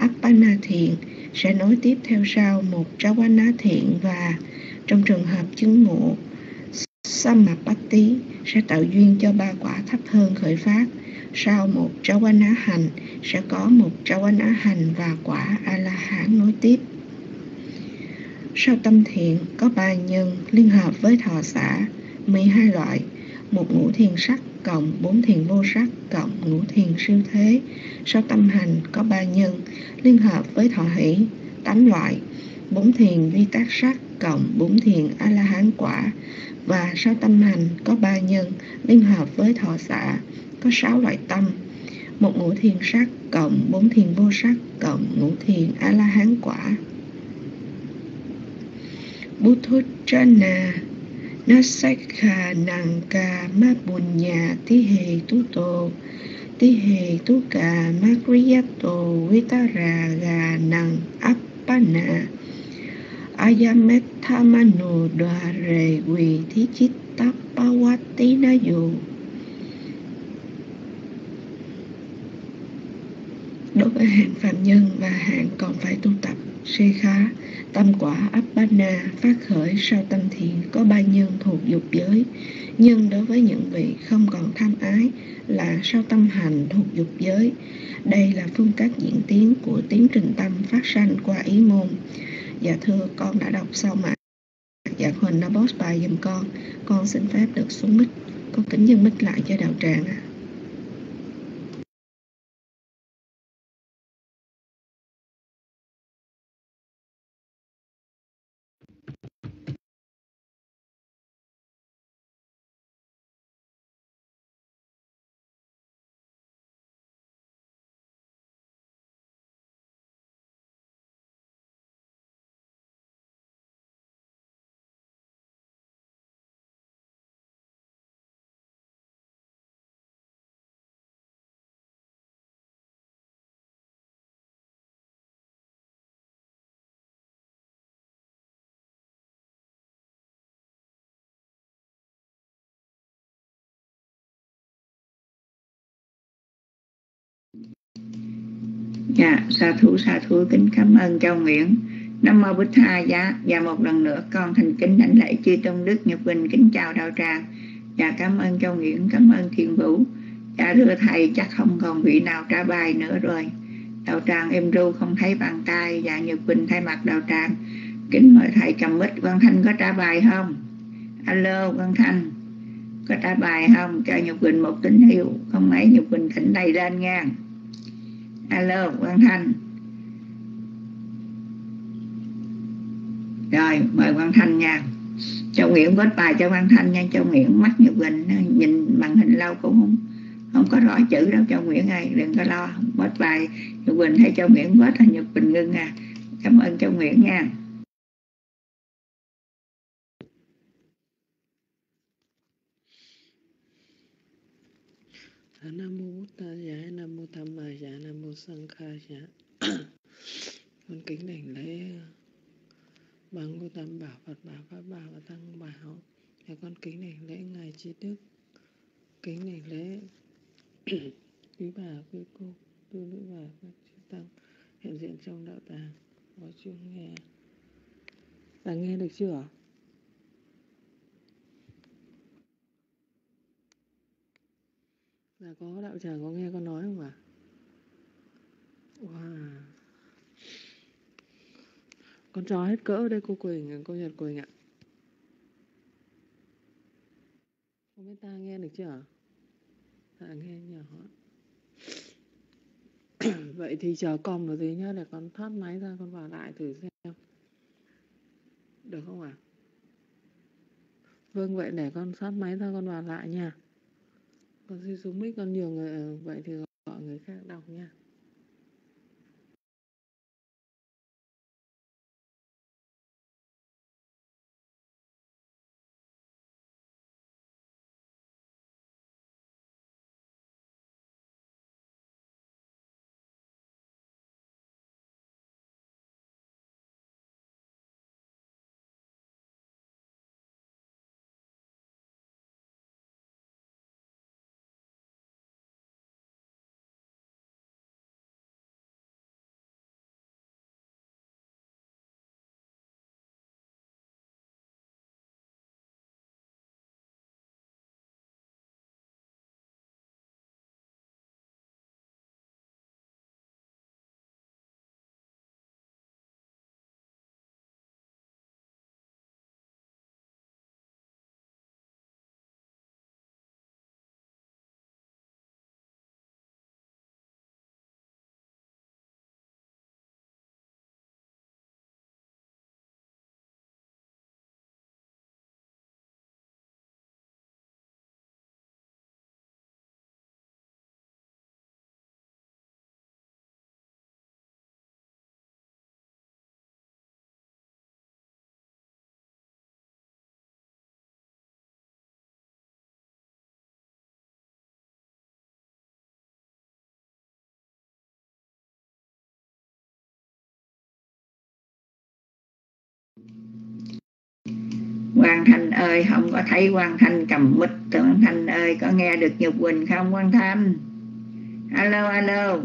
[SPEAKER 9] appana thiện sẽ nối tiếp theo sau một trá thiện và trong trường hợp chứng ngộ Samapatti sẽ tạo duyên cho ba quả thấp hơn khởi phát sau một trawana hành sẽ có một trawana hành và quả A-la-hán nối tiếp. Sau tâm thiện có ba nhân liên hợp với thọ xã 12 loại, một ngũ thiền sắc cộng bốn thiền vô sắc cộng ngũ thiền siêu thế. Sau tâm hành có ba nhân liên hợp với thọ hỷ tám loại, bốn thiền vi tác sắc cộng bốn thiền A-la-hán quả và sau tâm hành có ba nhân liên hợp với thọ xã có sáu loại tâm. Một ngũ thiền sắc cộng bốn thiền vô sắc cộng ngũ thiền a la hán quả. Buddhajana Nasakha Nanga Mabunya Tihe Tuto Tihe Tuka Makriyato Vitaraga Nang Appana Ayamethamano Dware Quỳ Thí Chít Tapawati Yoga đối với hạng phạm nhân và hạng còn phải tu tập, sê khá, tâm quả appana phát khởi sau tâm thiện có ba nhân thuộc dục giới. Nhưng đối với những vị không còn tham ái là sau tâm hành thuộc dục giới. Đây là phương cách diễn tiến của tiến trình tâm phát sanh qua ý môn. Dạ thưa, con đã đọc xong ạ. Dạ huỳnh nó post bài giùm con. Con xin phép được xuống mic. Con kính nhân mic lại cho đạo tràng ạ. à. Dạ, sa thú sa thú kính cảm ơn Châu Nguyễn. Nam mô Bích Tha dạ và một lần nữa con thành kính đảnh lễ chư tôn đức Nhật Bình kính chào đạo tràng. Dạ cảm ơn Châu Nguyễn, cảm ơn Thiên Vũ. Dạ thưa thầy chắc không còn vị nào trả bài nữa rồi. Đạo tràng em ru không thấy bàn tay và Nhật Bình thay mặt đạo tràng. Kính mời thầy cầm mít Quang Thanh có trả bài không? Alo Quang Thanh có trả bài không? Cho Nhật Bình một tín hiệu. Không mấy Nhật Bình thỉnh đầy lên nha alo, quang thanh. Rồi, mời quang thanh nha. Châu nguyễn có bài cho quang thanh nha. Châu nguyễn mắt nhật bình nhìn màn hình lâu cũng không không có rõ chữ đâu. Châu nguyễn ơi, đừng có lo. Bớt bài nhật bình hay châu nguyễn bớt là nhật bình ngưng à. Cảm ơn châu nguyễn nha.
[SPEAKER 10] Nam mô Bụt Tát Giá, Nam mô Tham Ma Giá, Nam mô Sang Kha Giá. con kính đảnh lễ bằng ngôi tam bảo Phật bảo Pháp bảo và Tăng bảo. Và con kính đảnh lễ ngài trí đức, kính đảnh lễ quý bà, quý cô, tu nữ và các chư tăng hiện diện trong đạo tràng. Có chưa nghe? Đã nghe được chưa? Là có đạo tràng có nghe con nói không ạ? À? Wow. Con chó hết cỡ đây cô Quỳnh, cô Nhật Quỳnh ạ. Không biết ta nghe được chưa? Dạ nghe nhỏ. Vậy thì chờ con một tí nhá để con thoát máy ra con vào lại thử xem. Được không ạ? À? Vâng vậy để con thoát máy ra con vào lại nha còn xin xuống mic con nhiều người ờ, vậy thì gọi người khác đọc nha.
[SPEAKER 6] Hoàng Thành ơi không có thấy Hoàng Thành cầm mic. Hoàng Thành ơi có nghe được Nhật Quỳnh không Hoàng Thành alo alo.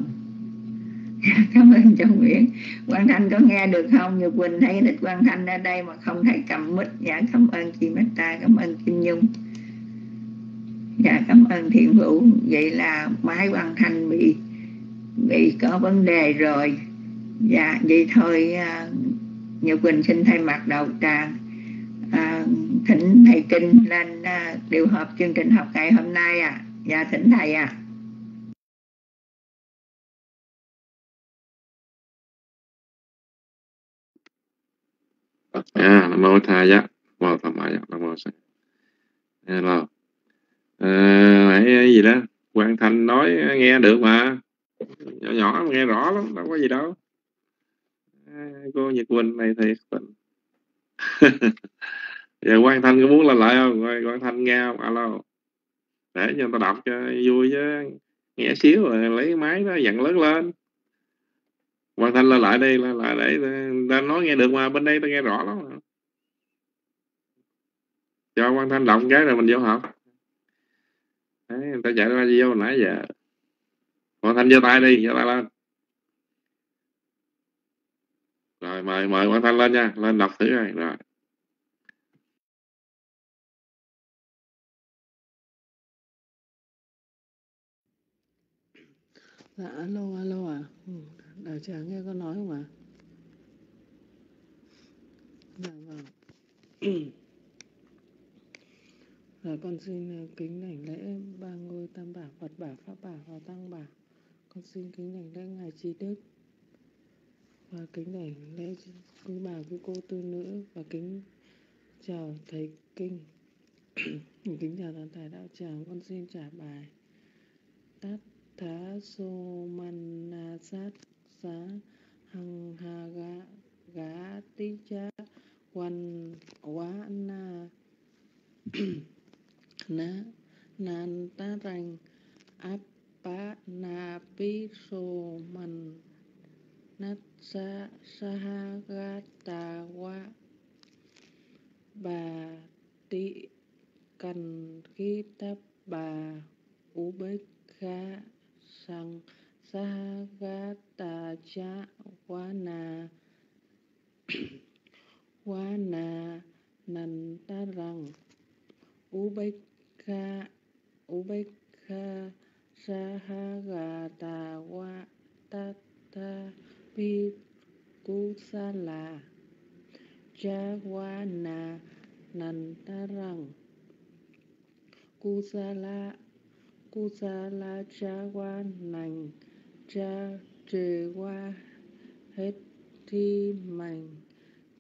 [SPEAKER 6] Cảm ơn châu Nguyễn. Quang Thanh có nghe được không? Nhật Quỳnh thấy thích Quang Thanh ở đây mà không thấy cầm mic. Dạ cảm ơn chị Meta cảm ơn Kim Nhung. Dạ cảm ơn Thiện Vũ. Vậy là máy Quang Thanh bị bị có vấn đề rồi. Dạ vậy thôi uh, Nhật Quỳnh xin thay mặt đầu tràng. À, thỉnh thầy kinh lên à, điều hợp chương trình học ngày hôm nay à dạ thỉnh thầy à
[SPEAKER 2] à nam mô thầy giá mô tham ma giá nam mô sa hello dạ, à, nãy gì đó Quang thanh nói nghe được mà. Nhỏ nhỏ mà nghe rõ lắm đâu có gì đâu à, cô Nhật Quỳnh này thiệt tình. Giờ Quang Thanh có muốn lên lại không? Quang Thanh nghe không? Alo. Để cho người ta đọc cho vui chứ. Nghe xíu rồi lấy cái máy nó dặn lớn lên. Quang Thanh lên lại đây lên lại để ta nói nghe được mà bên đây ta nghe rõ lắm mà. cho Quang Thanh động cái rồi mình vô học. Đấy, người ta chạy ra vô nãy giờ. Quang Thanh giơ tay đi giơ tay lên. Rồi, mời mời Quang Thanh lên nha, lên đọc thử này rồi
[SPEAKER 10] Dạ alo alo à ừ. chờ nghe con nói không ạ? À? Dạ vâng Dạ con xin ờ, kính đảnh lễ ba ngôi tam bảo, Phật bảo, Pháp bảo và Tăng bảo Con xin kính đảnh lễ Ngài Trí Đức và kính đảnh lễ quý bà quý cô tư nữ Và kính chào thầy kinh. Kính chào toàn thể đạo tràng, Con xin trả bài. Tát Thá so Man Na Sát Xá Hằng Hà Gá Gá Tí cha, Quan Quá Na Na, Nan Ta Rành, Áp pa Na Pi so Man Nát Sa Ta Quá Bà Tị Cần Khi tập Bà Ú Bích Kha sang Sahagata cha wana wana, nantarang ubekha ubekha sahagata wa tata pi kusala jawana nantarang. Kusala kusala chawa nành cha trừ qua hết thi mạnh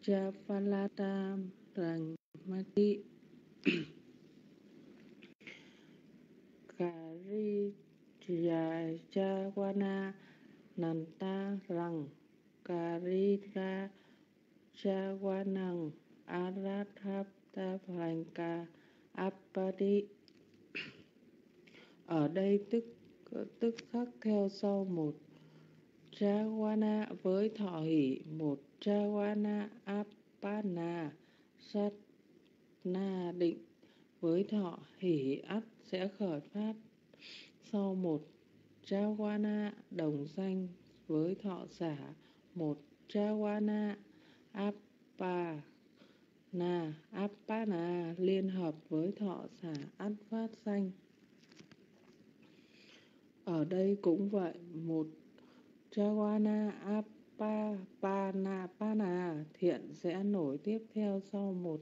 [SPEAKER 10] cha phalata rành mati. Cà ri trà cha wana na rằng cà ri ra cha wanang apadi. Ở đây tức tức khắc theo sau một. Chawana với thọ hỷ, một Chawana appana sát na định. Với thọ hỷ ắt sẽ khởi phát sau một. Jawana đồng danh với thọ xả một Jawana appa na appana liên hợp với thọ xả ăn phát danh. ở đây cũng vậy, một Chawana Apapana thiện sẽ nổi tiếp theo sau một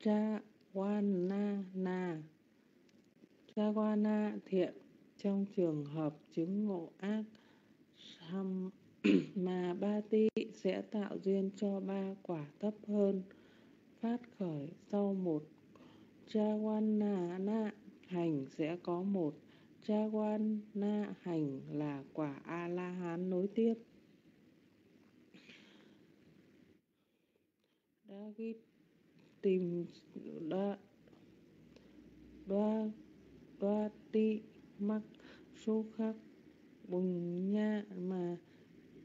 [SPEAKER 10] Jawana na Jawana thiện trong trường hợp chứng ngộ ác mà ba ti sẽ tạo duyên cho ba quả thấp hơn phát khởi sau một Chawana na hành sẽ có một na hành là quả A-la-hán nối tiếp. Đã ghi tìm đã đoa đoa ti mắc số khắc bùng nha mà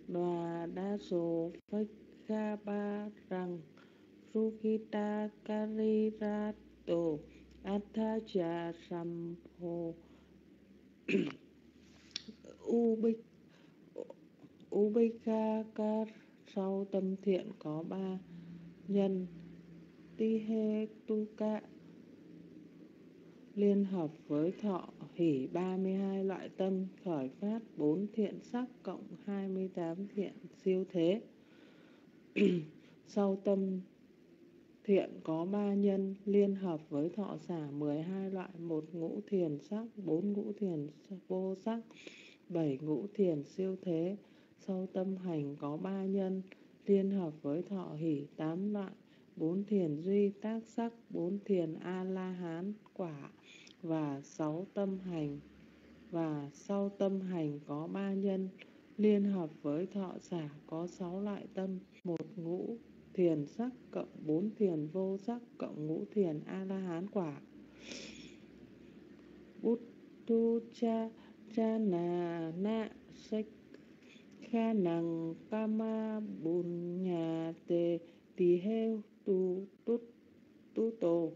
[SPEAKER 10] đòa đa số với kha ba rằng Sukita Karirato Athaja Sampho Ubik Ubikakar sau tâm thiện có ba nhân Tihe Tuka liên hợp với thọ hỷ 32 loại tâm khởi phát 4 thiện sắc cộng 28 thiện siêu thế. Sau tâm thiện có ba nhân liên hợp với thọ xả 12 loại một ngũ thiền sắc, bốn ngũ thiền vô sắc, bảy ngũ thiền siêu thế. Sau tâm hành có ba nhân liên hợp với thọ hỷ 8 loại bốn thiền duy tác sắc, bốn thiền A-la-hán quả và sáu tâm hành. Và sau tâm hành có ba nhân, liên hợp với thọ giả có sáu loại tâm, một ngũ thiền sắc cộng bốn thiền vô sắc cộng ngũ thiền a la hán quả. Bút tu cha cha na na sách kha năng kama bùn nhà tề tỳ heo tu tút tu tổ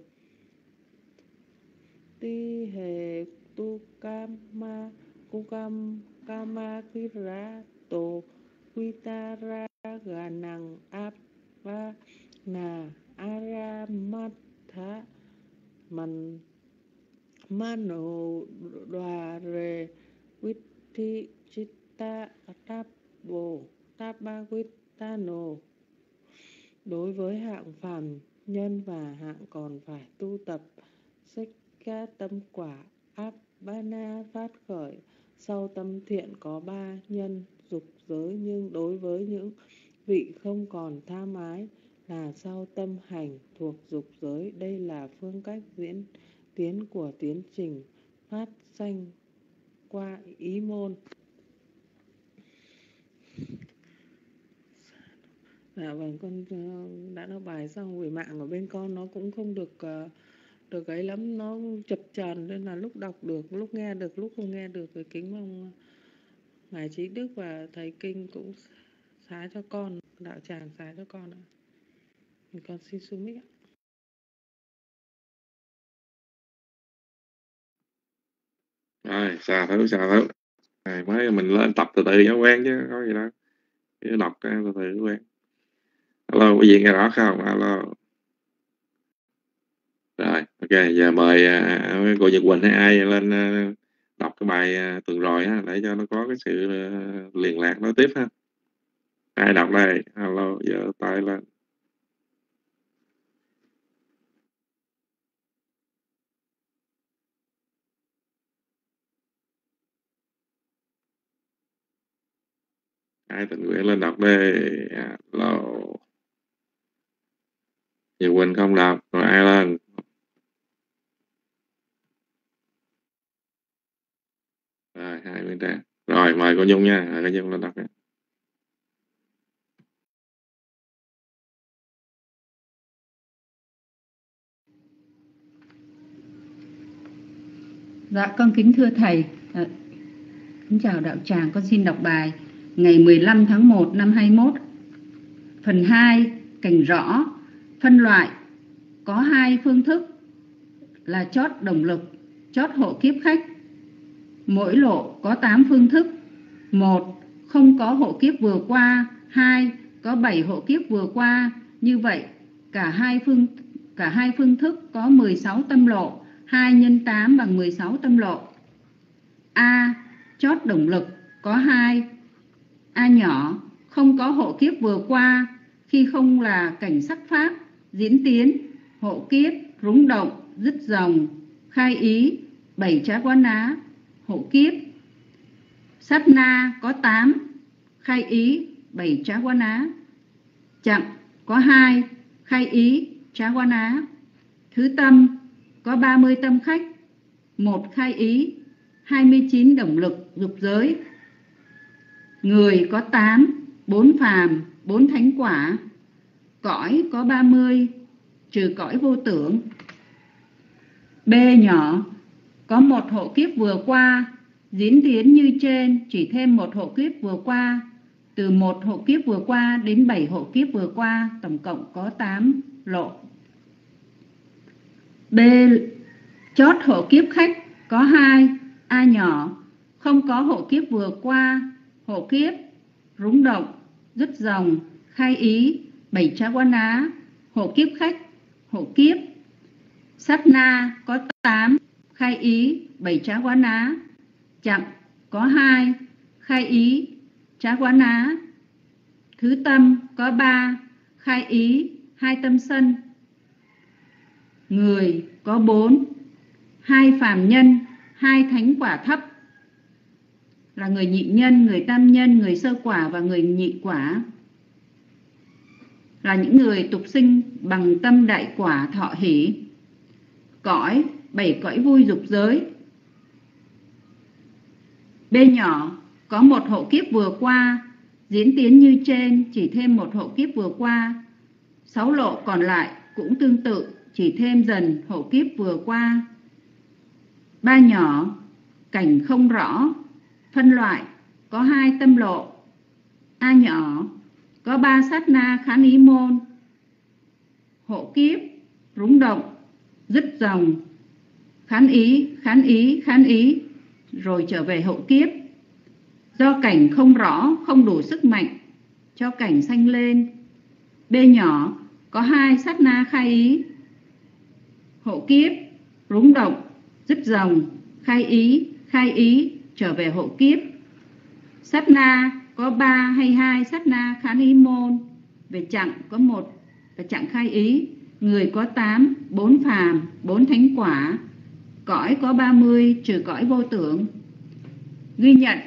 [SPEAKER 10] ti hề tu kama kukam kama kira tổ vitara gà năng áp na aramatha man mano đoà rề vitti chitta táp bồ táp ba đối với hạng phàm, nhân và hạng còn phải tu tập, xích ca tâm quả áp phát khởi. Sau tâm thiện có ba nhân dục giới nhưng đối với những vị không còn tham ái là sau tâm hành thuộc dục giới. Đây là phương cách diễn tiến của tiến trình phát sanh qua ý môn. Dạ vâng, con ờ, đã đọc bài xong vì mạng ở bên con nó cũng không được uh, được ấy lắm, nó chập chờn nên là lúc đọc được, lúc nghe được, lúc không nghe được. Thì kính mong ngài trí đức và thầy kinh cũng xá cho con, đạo tràng xá cho con ạ. Con xin xuống mic ạ.
[SPEAKER 2] Rồi, xà thử, xà thử. này mới mình lên tập từ từ cho quen chứ có gì đâu. Cứ đọc từ từ quen. Alo, quý vị nghe rõ không? Alo. Rồi, ok, giờ mời uh, cô Nhật Quỳnh hay ai lên uh, đọc cái bài uh, tuần rồi ha, để cho nó có cái sự uh, liên lạc nói tiếp ha. Ai đọc đây? Alo, giờ tay lên. ai tình nguyện lên đọc đây alo Nhật Quỳnh không đọc rồi ai lên rồi hai mươi trang rồi mời cô Nhung nha. Mời cô Nhung lên đọc nha
[SPEAKER 5] Dạ con kính thưa thầy. À, Kính chào đạo tràng. Con xin đọc bài Ngày 15 tháng 1 năm 21 Phần 2 Cảnh rõ. Phân loại có hai phương thức là chót đồng lực, chót hộ kiếp khách. Mỗi lộ có 8 phương thức. 1. Không có hộ kiếp vừa qua. 2. Có 7 hộ kiếp vừa qua. Như vậy, cả hai phương cả hai phương thức có 16 tâm lộ. 2 nhân 8 bằng 16 tâm lộ. A. Chót động lực có 2. A nhỏ không có hộ kiếp vừa qua khi không là cảnh sắc pháp diễn tiến, hộ kiếp, rúng động, dứt dòng, khai ý, bảy trá quán á, hộ kiếp. Sát na có 8, khai ý, 7 trá quán á. Chậm có 2, khai ý, trá quán á. Thứ tâm có 30 tâm khách, một khai ý, 29 động lực dục giới. Người có 8, 4 phàm, 4 thánh quả, cõi có 30 trừ cõi vô tưởng B nhỏ có một hộ kiếp vừa qua diễn tiến như trên, chỉ thêm một hộ kiếp vừa qua. Từ một hộ kiếp vừa qua đến bảy hộ kiếp vừa qua, tổng cộng có 8 lộ. B. Chót hộ kiếp khách, có hai, A nhỏ. Không có hộ kiếp vừa qua, hộ kiếp rúng động dứt dòng, khai ý, bảy trá quan á. Hộ kiếp khách, hộ kiếp. Sát na có tám khai ý, bảy trá quán ná. Chậm có hai, khai ý, trá quán ná. Thứ tâm, có ba, khai ý, hai tâm sân. Người, có bốn, hai phàm nhân, hai thánh quả thấp. Là người nhị nhân, người tam nhân, người sơ quả và người nhị quả. Là những người tục sinh bằng tâm đại quả thọ hỷ. Cõi bảy cõi vui dục giới. B nhỏ, có một hộ kiếp vừa qua, diễn tiến như trên, chỉ thêm một hộ kiếp vừa qua. Sáu lộ còn lại cũng tương tự, chỉ thêm dần hộ kiếp vừa qua. Ba nhỏ, cảnh không rõ, phân loại, có hai tâm lộ. A nhỏ, có ba sát na khán ý môn. Hộ kiếp, rúng động, dứt dòng khán ý khán ý khán ý. Rồi trở về hậu kiếp. Do cảnh không rõ, không đủ sức mạnh, cho cảnh sanh lên. B nhỏ, có hai sát na khai ý. Hậu kiếp, rúng động, dứt dòng, khai ý khai ý, trở về hậu kiếp. Sát na, có ba hay hai sát na khán ý môn. Về chặng có một và chặng khai ý. Người có tám, bốn phàm, bốn thánh quả cõi có ba mươi, trừ cõi vô tưởng. Ghi nhận,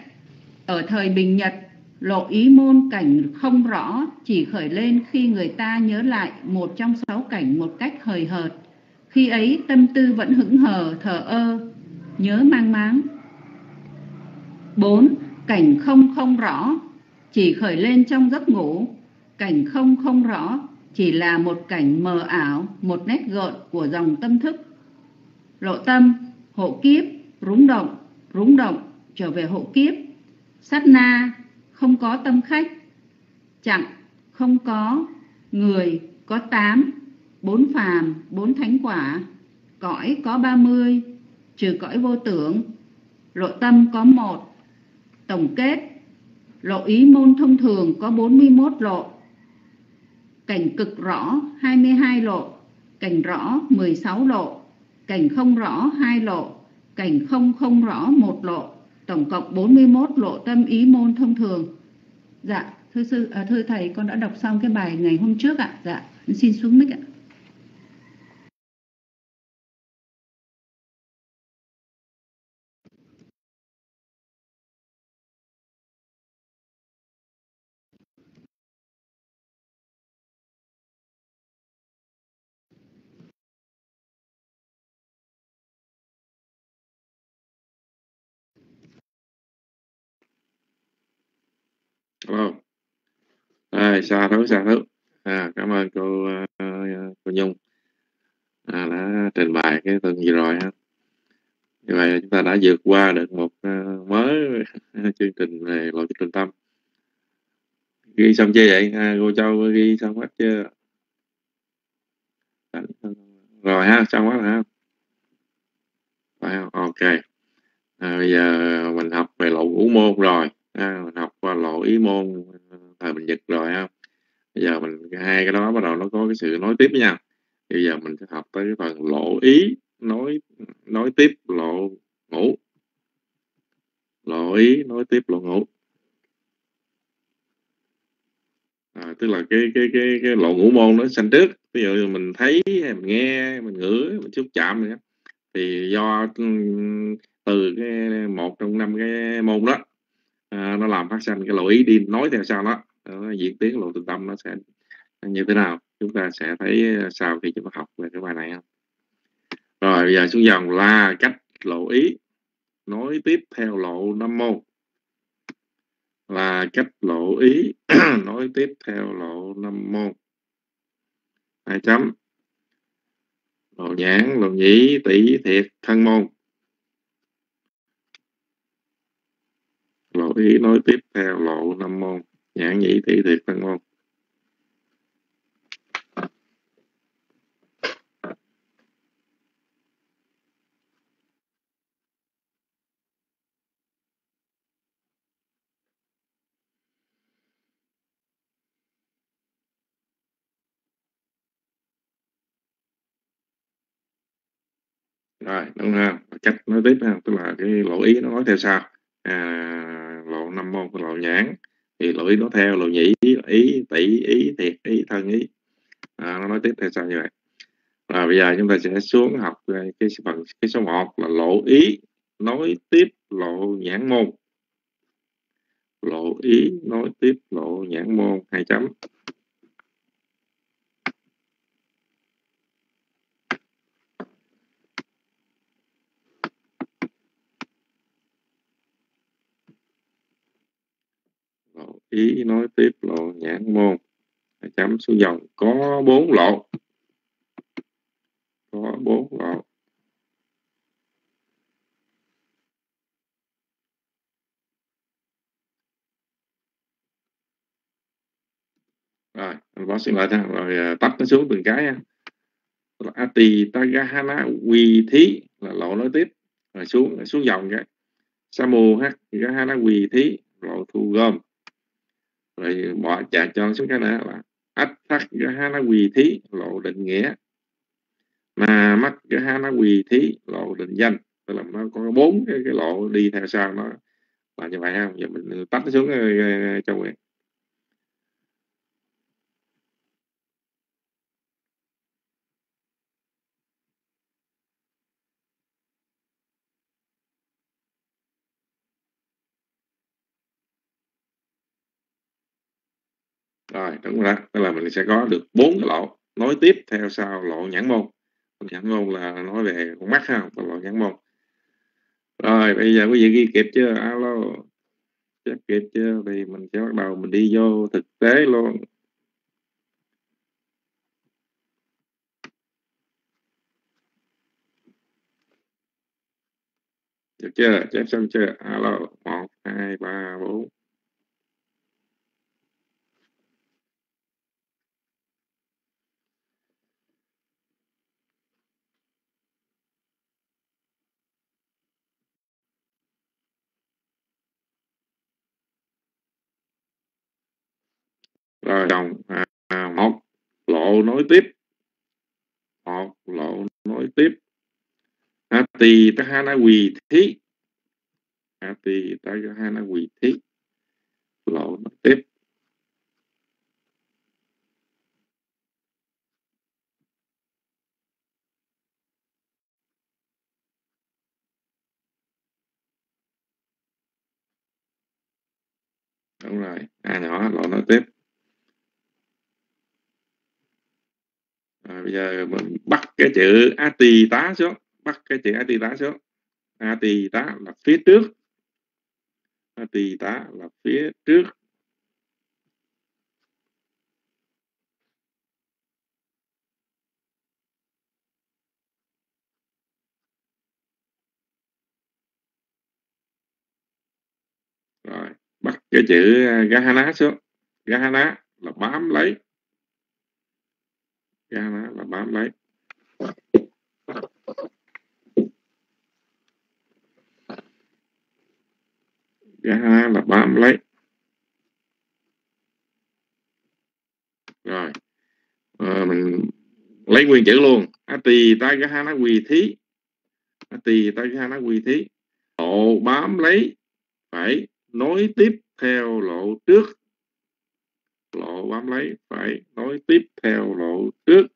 [SPEAKER 5] ở thời bình nhật, lộ ý môn cảnh không rõ, chỉ khởi lên khi người ta nhớ lại một trong sáu cảnh một cách hời hợt. Khi ấy, tâm tư vẫn hững hờ, thờ ơ, nhớ mang máng. Bốn, cảnh không không rõ, chỉ khởi lên trong giấc ngủ. Cảnh không không rõ, chỉ là một cảnh mờ ảo, một nét gợn của dòng tâm thức lộ tâm, hộ kiếp, rúng động rúng động, trở về hộ kiếp. Sát na, không có tâm khách. Chẳng không có. Người, có tám. Bốn phàm, bốn thánh quả. Cõi, có ba mươi. Trừ cõi vô tưởng. Lộ tâm, có một. Tổng kết, lộ ý môn thông thường, có 41 lộ. Cảnh cực rõ 22 lộ. Cảnh rõ 16 lộ cảnh không rõ hai lộ cảnh không không rõ một lộ tổng cộng 41 lộ tâm ý môn thông thường. Dạ thưa sư à, thưa thầy con đã đọc xong cái bài ngày hôm trước ạ. Dạ xin xuống mic ạ.
[SPEAKER 2] Xa thấu xa thấu. À, cảm ơn cô uh, cô Nhung. À, đã trình bày cái tuần vừa rồi ha. Như vậy chúng ta đã vượt qua được một uh, mới chương trình về lộ trình tâm. Ghi xong chưa vậy? À, cô Châu ghi xong hết chưa? Rồi ha xong hết rồi ha. Phải không? Ok. À, bây giờ mình học về lộ ngũ môn rồi. À, mình học qua lộ ý môn ờ, thời bình nhật rồi ha bây giờ mình hai cái đó bắt đầu nó có cái sự nối tiếp với nhau. Bây giờ mình sẽ học tới cái phần lộ ý nối nối tiếp lộ ngủ. Lộ ý nối tiếp lộ ngủ. à, tức là cái cái cái cái lộ ngũ môn nó sanh trước. Ví dụ mình thấy mình nghe mình ngửi mình xúc chạm nữa thì do từ cái một trong năm cái môn đó à, nó làm phát sinh cái lộ ý đi nói theo sau đó nó diễn tiến lộ tự tâm nó sẽ như thế nào? Chúng ta sẽ thấy ờ, sau khi chúng ta học về cái bài này không rồi, bây giờ xuống dòng là cách lộ ý. Nối tiếp theo lộ năm môn. Là cách lộ ý. Nối tiếp theo lộ năm môn. Hai chấm. Lộ nhãn, lộ nhĩ, tỷ, thiệt, thân môn. Lộ ý nối tiếp theo lộ năm môn. Dạ, nhãn nhĩ tỷ thiệt văn môn. Rồi đúng không cách nói tiếp ha tức là cái lộ ý nó nói theo sao à, lộ năm môn lộ nhãn thì lỗi nó theo lỗi nhĩ ý tỷ ý thiệt ý thân ý. À, nó nói tiếp theo sao như vậy. Và bây giờ chúng ta sẽ xuống học à, cái phần cái số 1 là lộ ý nói tiếp lộ nhãn môn. Lộ ý nói tiếp lộ nhãn môn hai chấm lộ ý nói tiếp lộ nhãn môn. Chấm xuống dòng, có bốn lộ. Có bốn lộ. Rồi, anh bó xin lại ha rồi à, tách nó xuống từng cái ha ati tagahana quy thí, là lộ nói tiếp. Rồi xuống xuống dòng cái. Samu ha gahana quy thí, lộ thu gom rồi bỏ chạy cho xuống cái nữa là ách thắt cái ha nó quỳ thí lộ định nghĩa. Mà mắt ra nó quỳ thí lộ định danh. Tức là nó có bốn cái, cái lộ đi theo sau nó. Là như vậy không giờ mình tách nó xuống ờ, ờ, trong này rồi đúng rồi tức là mình sẽ có được bốn cái lộ nối tiếp theo sau lộ nhãn môn. Nhãn môn là nói về con mắt ha lộ nhãn môn. Rồi, bây giờ quý vị ghi kịp chưa? Alo. Chắc kịp chưa? Thì mình sẽ bắt đầu mình đi vô thực tế luôn. Được chưa? Chép xong chưa? Alo. Một, hai, ba, bốn. Rồi đồng. À, à, một. Lộ nối tiếp. Một lộ nối tiếp. Ati na quỳ thí ati na quỳ thí lộ nối tiếp. Đúng rồi. A nhỏ lộ nối tiếp. À, bây giờ bắt cái chữ a tì tá xuống. Bắt cái chữ a tì tá xuống. A tì tá là phía trước. A tì tá là phía trước. Rồi bắt cái chữ gahana xuống. Gahana là bám lấy. Dạ, Gana là bám lấy Gana dạ, là bám lấy. Rồi. À, mình lấy nguyên chữ luôn. Ati ta nó quỳ thí. Ati ta nó quỳ thí. Lộ bám lấy phải nối tiếp theo lộ trước lộ bám lấy phải nối tiếp theo lộ trước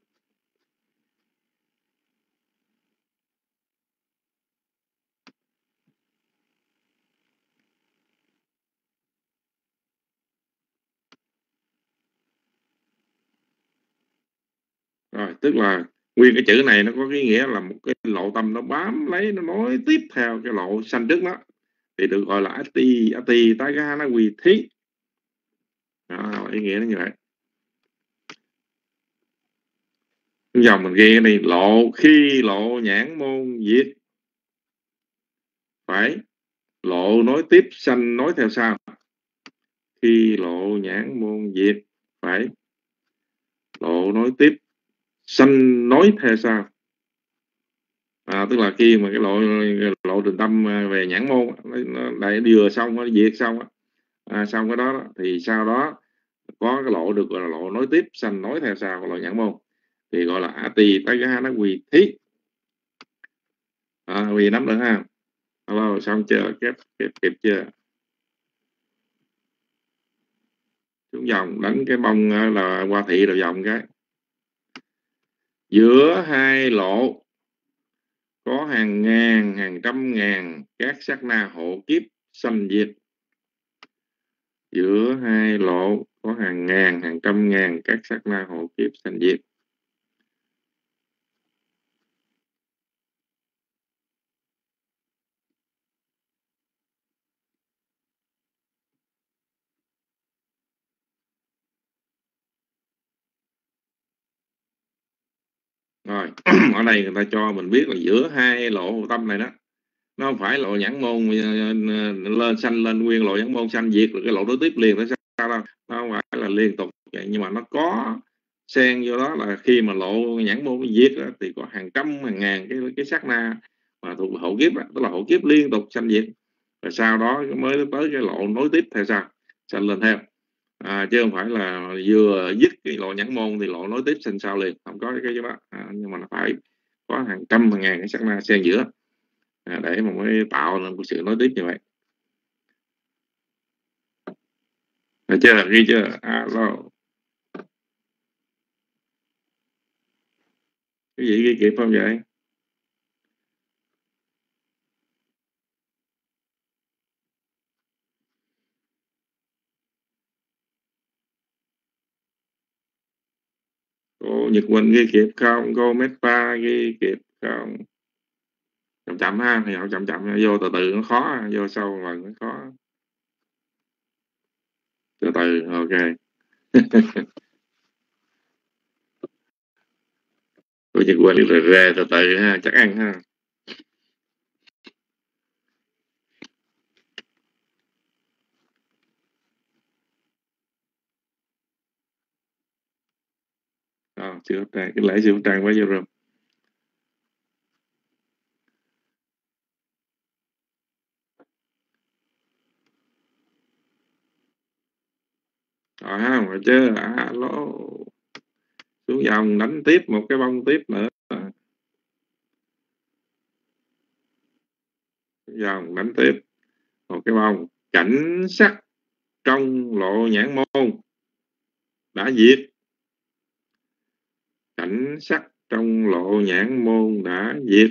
[SPEAKER 2] rồi, tức là nguyên cái chữ này nó có cái nghĩa là một cái lộ tâm nó bám lấy, nó nối tiếp theo cái lộ xanh trước đó. Thì được gọi là ati ati tái ga nó quỳ thí đó, ý nghĩa nó như vậy. Dòng mình ghi cái này lộ khi lộ nhãn môn diệt. Phải lộ nói tiếp sanh nói theo sau khi lộ nhãn môn diệt phải lộ nói tiếp sanh nói theo sau à, tức là khi mà cái lộ lộ trình tâm về nhãn môn nó đại vừa xong nó diệt xong à, xong cái đó thì sau đó có cái lộ được gọi là lộ nối tiếp sanh nối theo sau lộ nhãn môn. Thì gọi là ati nó quỳ thí. À, quỳ nắm được ha. Alo xong chưa? Kịp kịp kịp chưa? Xuống dòng đánh cái bông ờ, là qua thị rồi dòng cái. Giữa hai lộ có hàng ngàn hàng trăm ngàn các sát na hộ kiếp sanh diệt giữa hai lộ có hàng ngàn, hàng trăm ngàn các sát na hộ kiếp sanh diệt. Rồi, ở đây người ta cho mình biết là giữa hai lộ tâm này đó nó không phải lộ nhãn môn ờ, ờ, lên xanh lên nguyên lộ nhãn môn xanh diệt rồi cái lộ đối tiếp liền nó sao đâu nó không phải là liên tục vậy nhưng mà nó có xen vô đó là khi mà lộ nhãn môn diệt đó, thì có hàng trăm hàng ngàn cái cái sát na mà thuộc hậu kiếp đó, tức là hậu kiếp liên tục sanh diệt. Rồi sau đó mới tới cái lộ nối tiếp theo sao? Sanh lên theo à, chứ không phải là vừa dứt cái lộ nhãn môn thì lộ nối tiếp xanh sau liền không có cái cái đó. À, nhưng mà nó phải có hàng trăm hàng ngàn cái sát na xen giữa à, để mà mới tạo nên một sự nối tiếp như vậy. Được chưa? Ghi chưa? À, Alo cái gì ghi kịp không vậy? Cô Nhật Quỳnh ghi kịp không? Cô Meta ghi kịp không? Chậm chậm ha thì học chậm chậm vô từ từ nó khó vô sâu lần nó khó. Từ từ ok. Tôi chỉ quên rồi về từ từ ha chắc ăn ha. À, siêu trang cái lễ siêu trang quá vô rồi rồi ha mà chứ à, alo xuống dòng đánh tiếp một cái bông tiếp nữa. Dòng đánh tiếp một cái bông cảnh sắc trong lộ nhãn môn. Đã diệt. Cảnh sắc trong lộ nhãn môn đã diệt.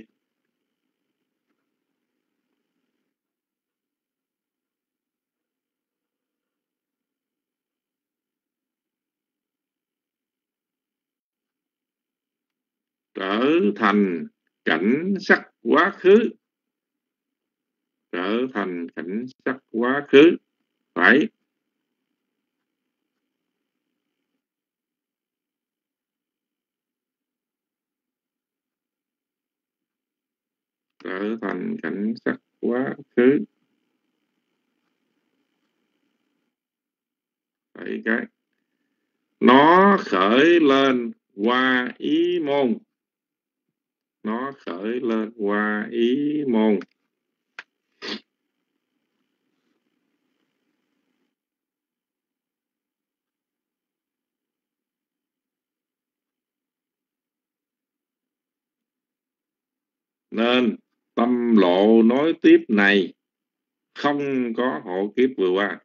[SPEAKER 2] Trở thành cảnh sắc quá khứ. Trở thành cảnh sắc quá khứ. Phải. Trở thành cảnh sắc quá khứ. Phải cái. Nó khởi lên qua ý môn nó khởi lên qua ý môn. Nên tâm lộ nói tiếp này không có hộ kiếp vừa qua.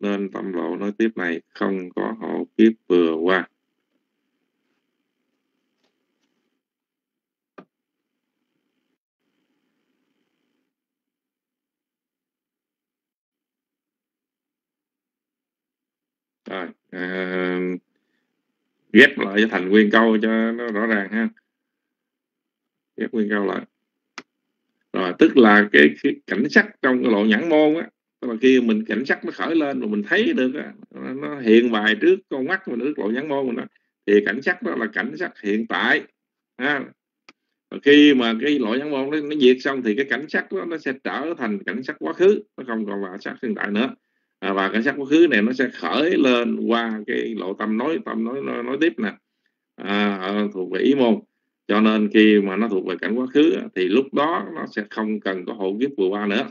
[SPEAKER 2] Nên tâm lộ nói tiếp này không có hộ kiếp vừa qua. Rồi à, ghép lại thành nguyên câu cho nó rõ ràng ha. Ghép nguyên câu lại. Rồi tức là cái, cái cảnh sắc trong cái lộ nhãn môn á tức là khi mình cảnh sắc nó khởi lên mà mình thấy được á, nó hiện bài trước con mắt mình nước lộ nhãn môn mình đó, thì cảnh sắc đó là cảnh sắc hiện tại ha. Và khi mà cái lộ nhãn môn nó, nó diệt xong thì cái cảnh sắc đó nó sẽ trở thành cảnh sắc quá khứ nó không còn là sắc hiện tại nữa à, và cảnh sắc quá khứ này nó sẽ khởi lên qua cái lộ tâm nói tâm nói nói, nói tiếp nè. À, thuộc về ý môn. Cho nên khi mà nó thuộc về cảnh quá khứ thì lúc đó nó sẽ không cần có hộ kiếp vừa qua nữa.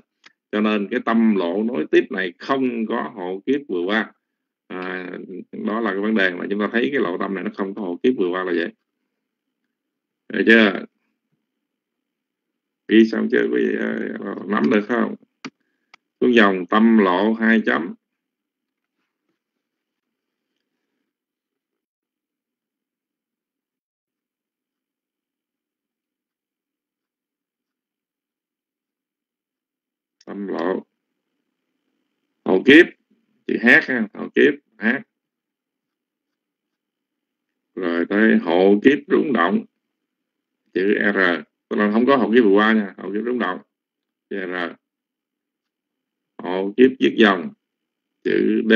[SPEAKER 2] Cho nên cái tâm lộ nối tiếp này không có hộ kiếp vừa qua. À, đó là cái vấn đề mà chúng ta thấy cái lộ tâm này nó không có hộ kiếp vừa qua là vậy. Được chưa? Ghi xong chưa? Quý vị ờ, nắm được không? Xuống dòng tâm lộ hai chấm. Tâm lộ. Hậu kiếp. Chị hát ha, hậu kiếp, hát. Rồi tới hộ kiếp rung động. Chữ r. Tức là không có hậu kiếp vừa qua nha, hậu kiếp rung động. Chữ r hộ kiếp diệt dòng chữ d.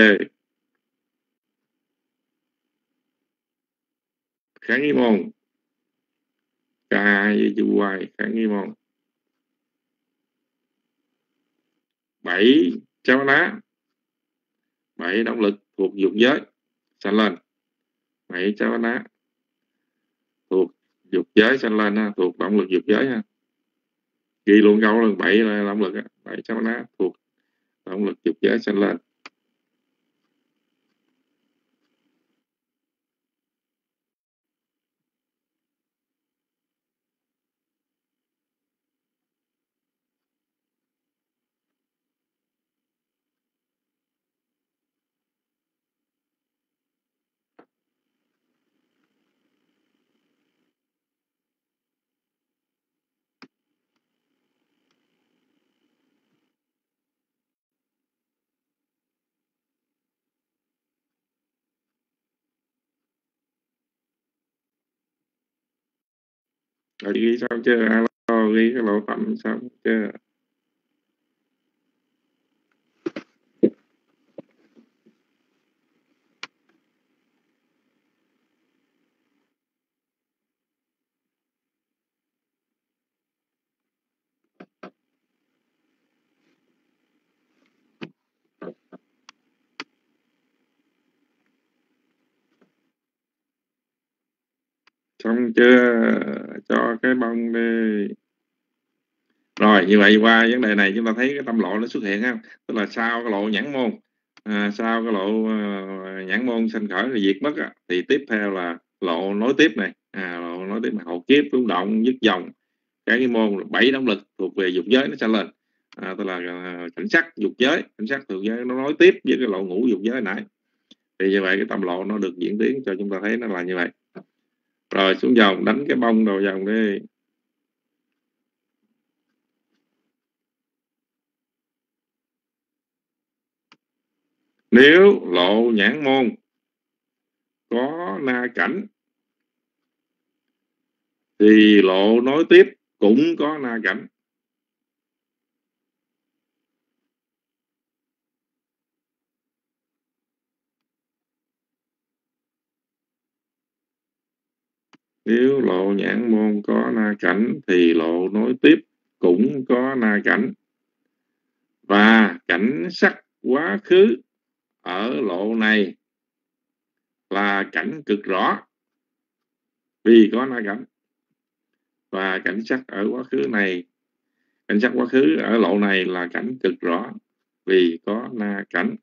[SPEAKER 2] Kháng nghi môn. K với chữ y kháng nghi môn. Bảy cháu ná. Bảy động lực thuộc dục giới sanh lên. Bảy cháu ná thuộc dục giới sanh lên ha, thuộc động lực dục giới ha. Ghi luôn câu lần bảy là động lực bảy cháu ná thuộc động lực dục giới sẽ lên rồi ghi xong chưa alo ghi cái bộ phận xong chưa xong chưa? Cho cái bông đi. Rồi như vậy qua vấn đề này chúng ta thấy cái tâm lộ nó xuất hiện ha. Tức là sau cái lộ nhãn môn à, sau cái lộ à, nhãn môn sanh khởi rồi diệt mất thì tiếp theo là lộ nối tiếp này. À, lộ nối tiếp là hậu kiếp rung động dứt dòng. Cái, cái môn bảy động lực thuộc về dục giới nó sẽ lên. À, tức là à, cảnh sắc dục giới cảnh sắc thuộc giới nó nối tiếp với cái lộ ngũ dục giới nãy. Thì như vậy cái tâm lộ nó được diễn tiến cho chúng ta thấy nó là như vậy rồi, xuống dòng, đánh cái bông đầu dòng đi. Nếu lộ nhãn môn, có na cảnh, thì lộ nối tiếp cũng có na cảnh. Nếu lộ nhãn môn có na cảnh thì lộ nối tiếp cũng có na cảnh. Và cảnh sắc quá khứ ở lộ này là cảnh cực rõ, vì có na cảnh. Và cảnh sắc ở quá khứ này, cảnh sắc quá khứ ở lộ này là cảnh cực rõ, vì có na cảnh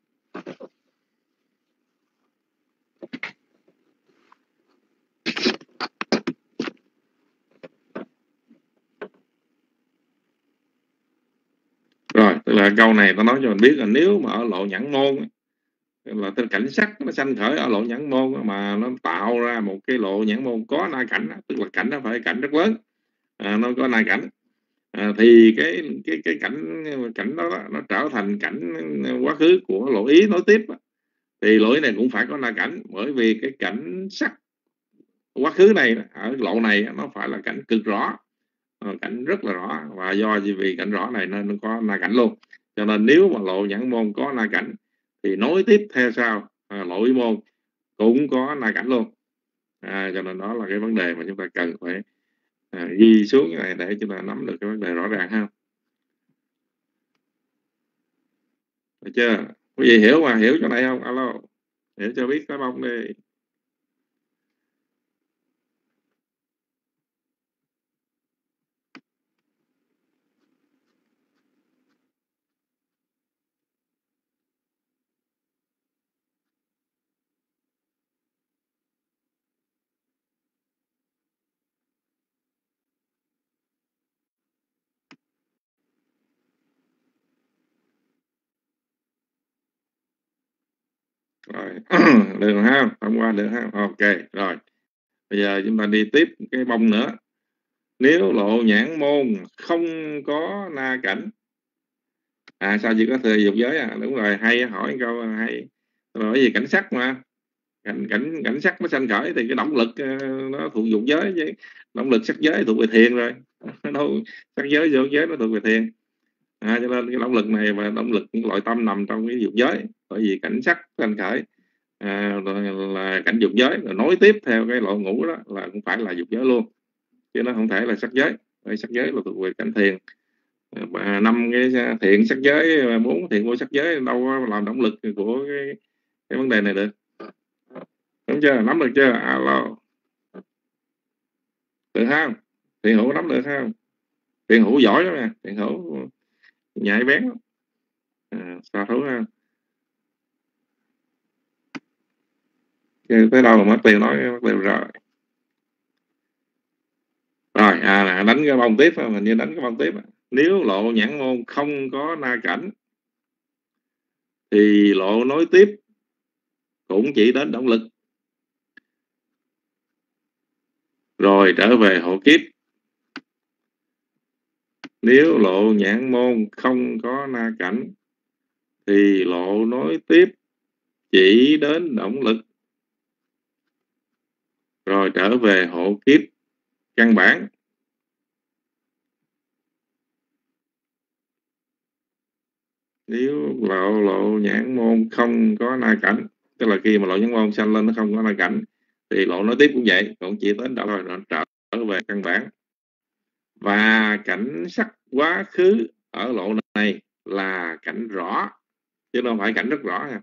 [SPEAKER 2] rồi tức là câu này ta nói cho mình biết là nếu mà ở lộ nhãn môn là tên cảnh sắc nó sanh khởi ở lộ nhãn môn mà nó tạo ra một cái lộ nhãn môn có na cảnh tức là cảnh nó phải cảnh rất lớn. À, nó có na cảnh. À, thì cái cái cái cảnh cảnh đó, nó trở thành cảnh quá khứ của lộ ý nối tiếp thì lỗi này cũng phải có na cảnh bởi vì cái cảnh sắc quá khứ này ở lộ này nó phải là cảnh cực rõ. Ờ, cảnh rất là rõ. Và do vì cảnh rõ này nên nó có na cảnh luôn. Cho nên nếu mà lộ nhãn môn có na cảnh thì nối tiếp theo sau à, lộ ý môn cũng có na cảnh luôn. À, cho nên đó là cái vấn đề mà chúng ta cần phải à, ghi xuống này để chúng ta nắm được cái vấn đề rõ ràng ha. Được chưa? Quý vị hiểu mà hiểu chỗ này không? Alo hiểu cho biết cái bông đi. được ha thông qua được ha. Ok rồi. Bây giờ chúng ta đi tiếp cái bông nữa. Nếu lộ nhãn môn không có na cảnh à sao chỉ có thừa dục giới à? Đúng rồi hay hỏi câu hay. Rồi gì cảnh sắc mà. Cảnh cảnh cảnh sắc nó sanh khởi thì cái động lực ờ, nó thuộc dục giới chứ. Động lực sắc giới thuộc về thiền rồi. Đâu sắc giới dục giới nó thuộc về thiền. À, cho nên cái động lực này và động lực loại tâm nằm trong cái dục giới. Bởi vì cảnh sắc sanh khởi à, là cảnh dục giới rồi nối tiếp theo cái lộ ngũ đó là cũng phải là dục giới luôn. Chứ nó không thể là sắc giới. Bởi sắc giới là thuộc về cảnh thiền. Và năm cái thiện sắc giới bốn thiện vô sắc giới đâu có làm động lực của cái, cái vấn đề này được. Đúng chưa? Nắm được chưa? À, Alo được không? Thiện hữu nắm được không? Thiện hữu giỏi lắm nè thiện hữu nhạy bén lắm. À, sao thú ha. Tới đâu mà mất tiêu nói, mất tiêu rồi. Rồi à đánh cái bông tiếp mình như đánh cái bông tiếp nếu lộ nhãn môn không có na cảnh, thì lộ nối tiếp cũng chỉ đến động lực. Rồi trở về hộ kiếp. Nếu lộ nhãn môn không có na cảnh, thì lộ nối tiếp chỉ đến động lực rồi trở về hộ kiếp căn bản. Nếu lộ lộ nhãn môn không có na cảnh, tức là khi mà lộ nhãn môn sanh lên, nó không có na cảnh, thì lộ nói tiếp cũng vậy, cũng chỉ đến đó rồi nó trở về căn bản. Và cảnh sắc quá khứ ở lộ này là cảnh rõ, chứ không phải cảnh rất rõ nha.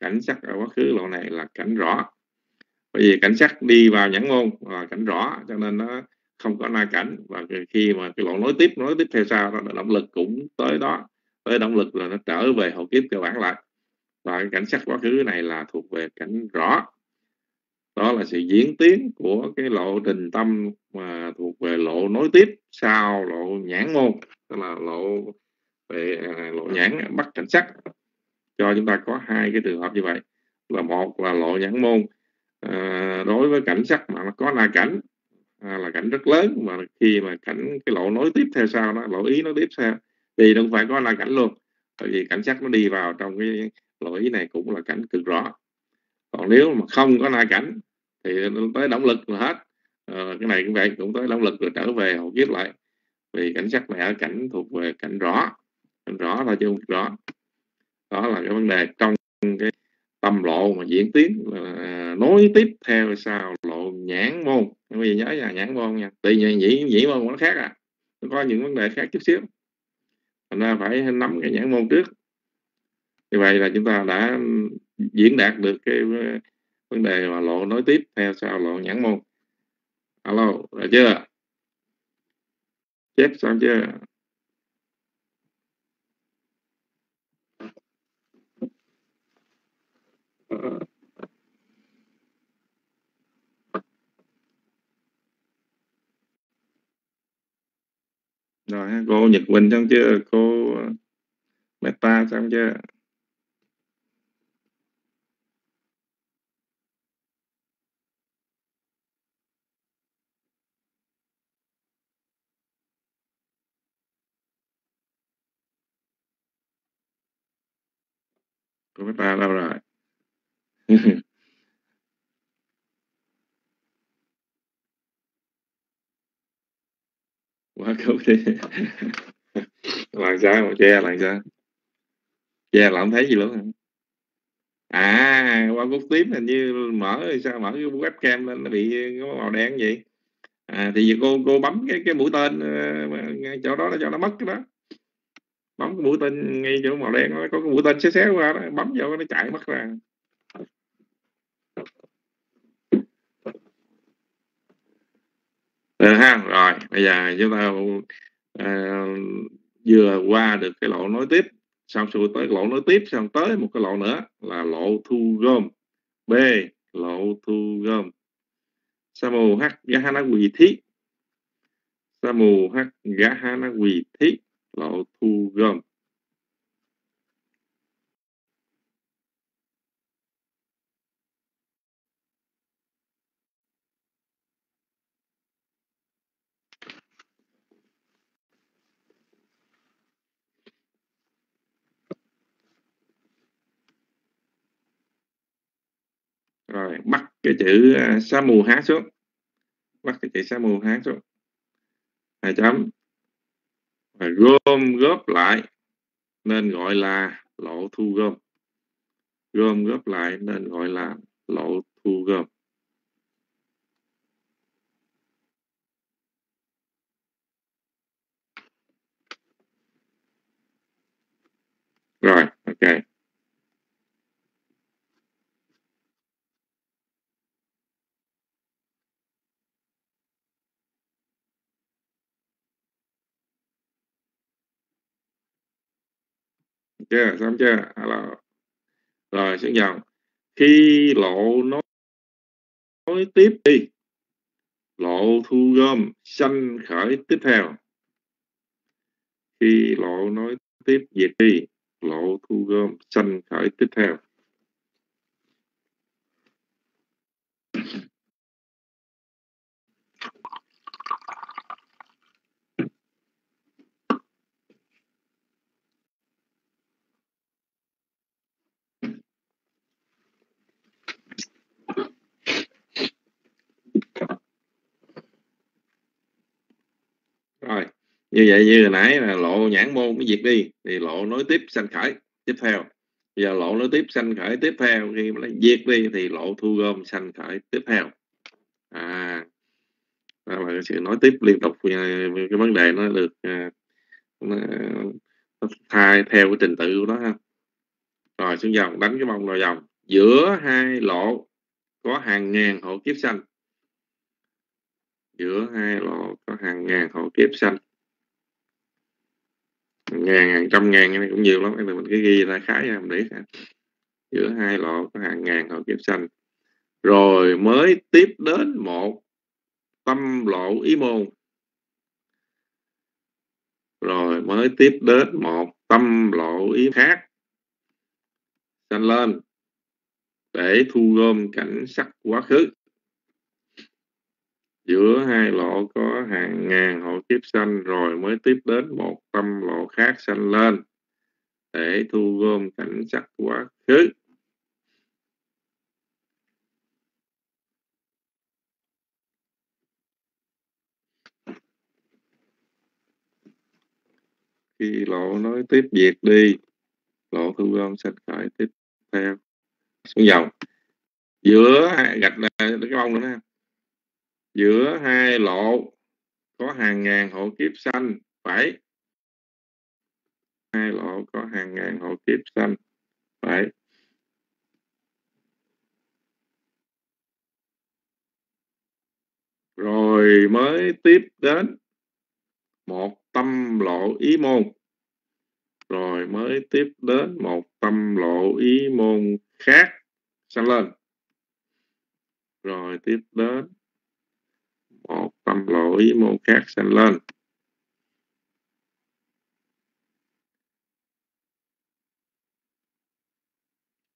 [SPEAKER 2] Cảnh sắc ở quá khứ lộ này là cảnh rõ bởi vì cảnh sắc đi vào nhãn môn và cảnh rõ, cho nên nó không có na cảnh. Và khi mà cái lộ nối tiếp nối tiếp theo sau đó động lực cũng tới đó, tới động lực là nó trở về hậu kiếp cơ bản lại. Và cái cảnh sắc quá khứ này là thuộc về cảnh rõ. Đó là sự diễn tiến của cái lộ trình tâm mà thuộc về lộ nối tiếp sau lộ nhãn môn tức là lộ về à, lộ nhãn bắt cảnh sắc cho chúng ta có hai cái trường hợp như vậy. Là một là lộ nhãn môn à, đối với cảnh sắc mà nó có la cảnh à, là cảnh rất lớn mà khi mà cảnh cái lộ nối tiếp theo sau đó lộ ý nó tiếp theo thì nó phải có la cảnh luôn. Bởi vì cảnh sắc nó đi vào trong cái lộ ý này cũng là cảnh cực rõ. Còn nếu mà không có la cảnh thì tới động lực là hết. À, cái này cũng vậy cũng tới động lực rồi trở về hậu kiếp lại. Vì cảnh sắc này ở cảnh thuộc về cảnh rõ cảnh rõ là chứ không rõ. Đó là cái vấn đề trong cái tâm lộ mà diễn tiến, là nối tiếp theo sau lộ nhãn môn. Bây giờ nhớ là nhãn môn nha. Tự nhiên nhĩ nhĩ môn nó khác à. Nó có những vấn đề khác chút xíu. Thành ra phải nắm cái nhãn môn trước. Như vậy là chúng ta đã diễn đạt được cái vấn đề mà lộ nối tiếp theo sau lộ nhãn môn. Alo rồi chưa? Chép xong chưa? Rồi cô Nhật Quỳnh xong chưa? Cô ờ, Meta xong chưa? Cô Meta đâu rồi? quá khúc đi làm sao? Mà che làm sao? Che là không thấy gì luôn à qua cúc tím hình như mở sao? Mở cái webcam lên nó bị có màu đen vậy à thì giờ cô cô bấm cái cái mũi tên ờ, ngay chỗ đó, cho nó mất cái đó. Bấm cái mũi tên ngay chỗ màu đen nó có cái mũi tên xé xé qua đó, bấm vô nó chạy mất ra. Được ha, rồi bây giờ chúng ta à, vừa qua được cái lộ nối tiếp, xong rồi tới lộ nối tiếp, xong tới một cái lộ nữa là lộ thu gom. B. Lộ thu gom. Samu H. Gahana Quỳ Thí. Samu H. Gahana Quỳ Thí. Lộ thu gom. Rồi, bắt cái chữ à, sa mù há xuống. Bắt cái chữ sa mù há xuống. Hai chấm. Rồi, gom góp lại nên gọi là lộ thu gom. Gom góp lại nên gọi là lộ thu gom. Rồi, ok. Chưa xong chưa? À, Alo. rồi. Xuống dòng. Khi lộ nói, nói tiếp đi. Lộ thu gom sanh khởi tiếp theo. Khi lộ nói tiếp diệt đi lộ thu gom sanh khởi tiếp theo. Rồi như vậy như hồi nãy là lộ nhãn môn mới diệt đi thì lộ nối tiếp sanh khởi tiếp theo. Giờ lộ nối tiếp sanh khởi tiếp theo khi mà diệt đi thì lộ thu gom sanh khởi tiếp theo. À đó là sự nói tiếp liên tục à, cái vấn đề nó được à, nó, nó thay theo cái trình tự của nó ha. Rồi xuống dòng đánh cái vòng rồi dòng. Giữa hai lộ có hàng ngàn hộ kiếp sanh giữa hai lộ có hàng ngàn hộ kiếp sanh ngàn, hàng trăm ngàn này cũng nhiều lắm. Nên mình cái ghi ra khái ra, mình để giữa hai lộ có hàng ngàn hộ kiếp sanh rồi mới tiếp đến một tâm lộ ý môn. Rồi mới tiếp đến một tâm lộ ý khác. Sanh lên để thu gom cảnh sắc quá khứ giữa hai lộ có hàng ngàn hộ kiếp sanh rồi mới tiếp đến một tâm lộ khác sanh lên. Để thu gom cảnh sắc quá khứ. Khi lộ nói tiếp việc đi lộ thu gom sanh khởi tiếp theo. Xuống dòng. Giữa gạch cái bông nữa nè giữa hai lộ có hàng ngàn hộ kiếp sanh. Phải. Hai lộ có hàng ngàn hộ kiếp sanh. Phải. Rồi mới tiếp đến một tâm lộ ý môn. Rồi mới tiếp đến một tâm lộ ý môn khác sanh lên. Rồi tiếp đến một tâm lỗi môn khác sanh lên.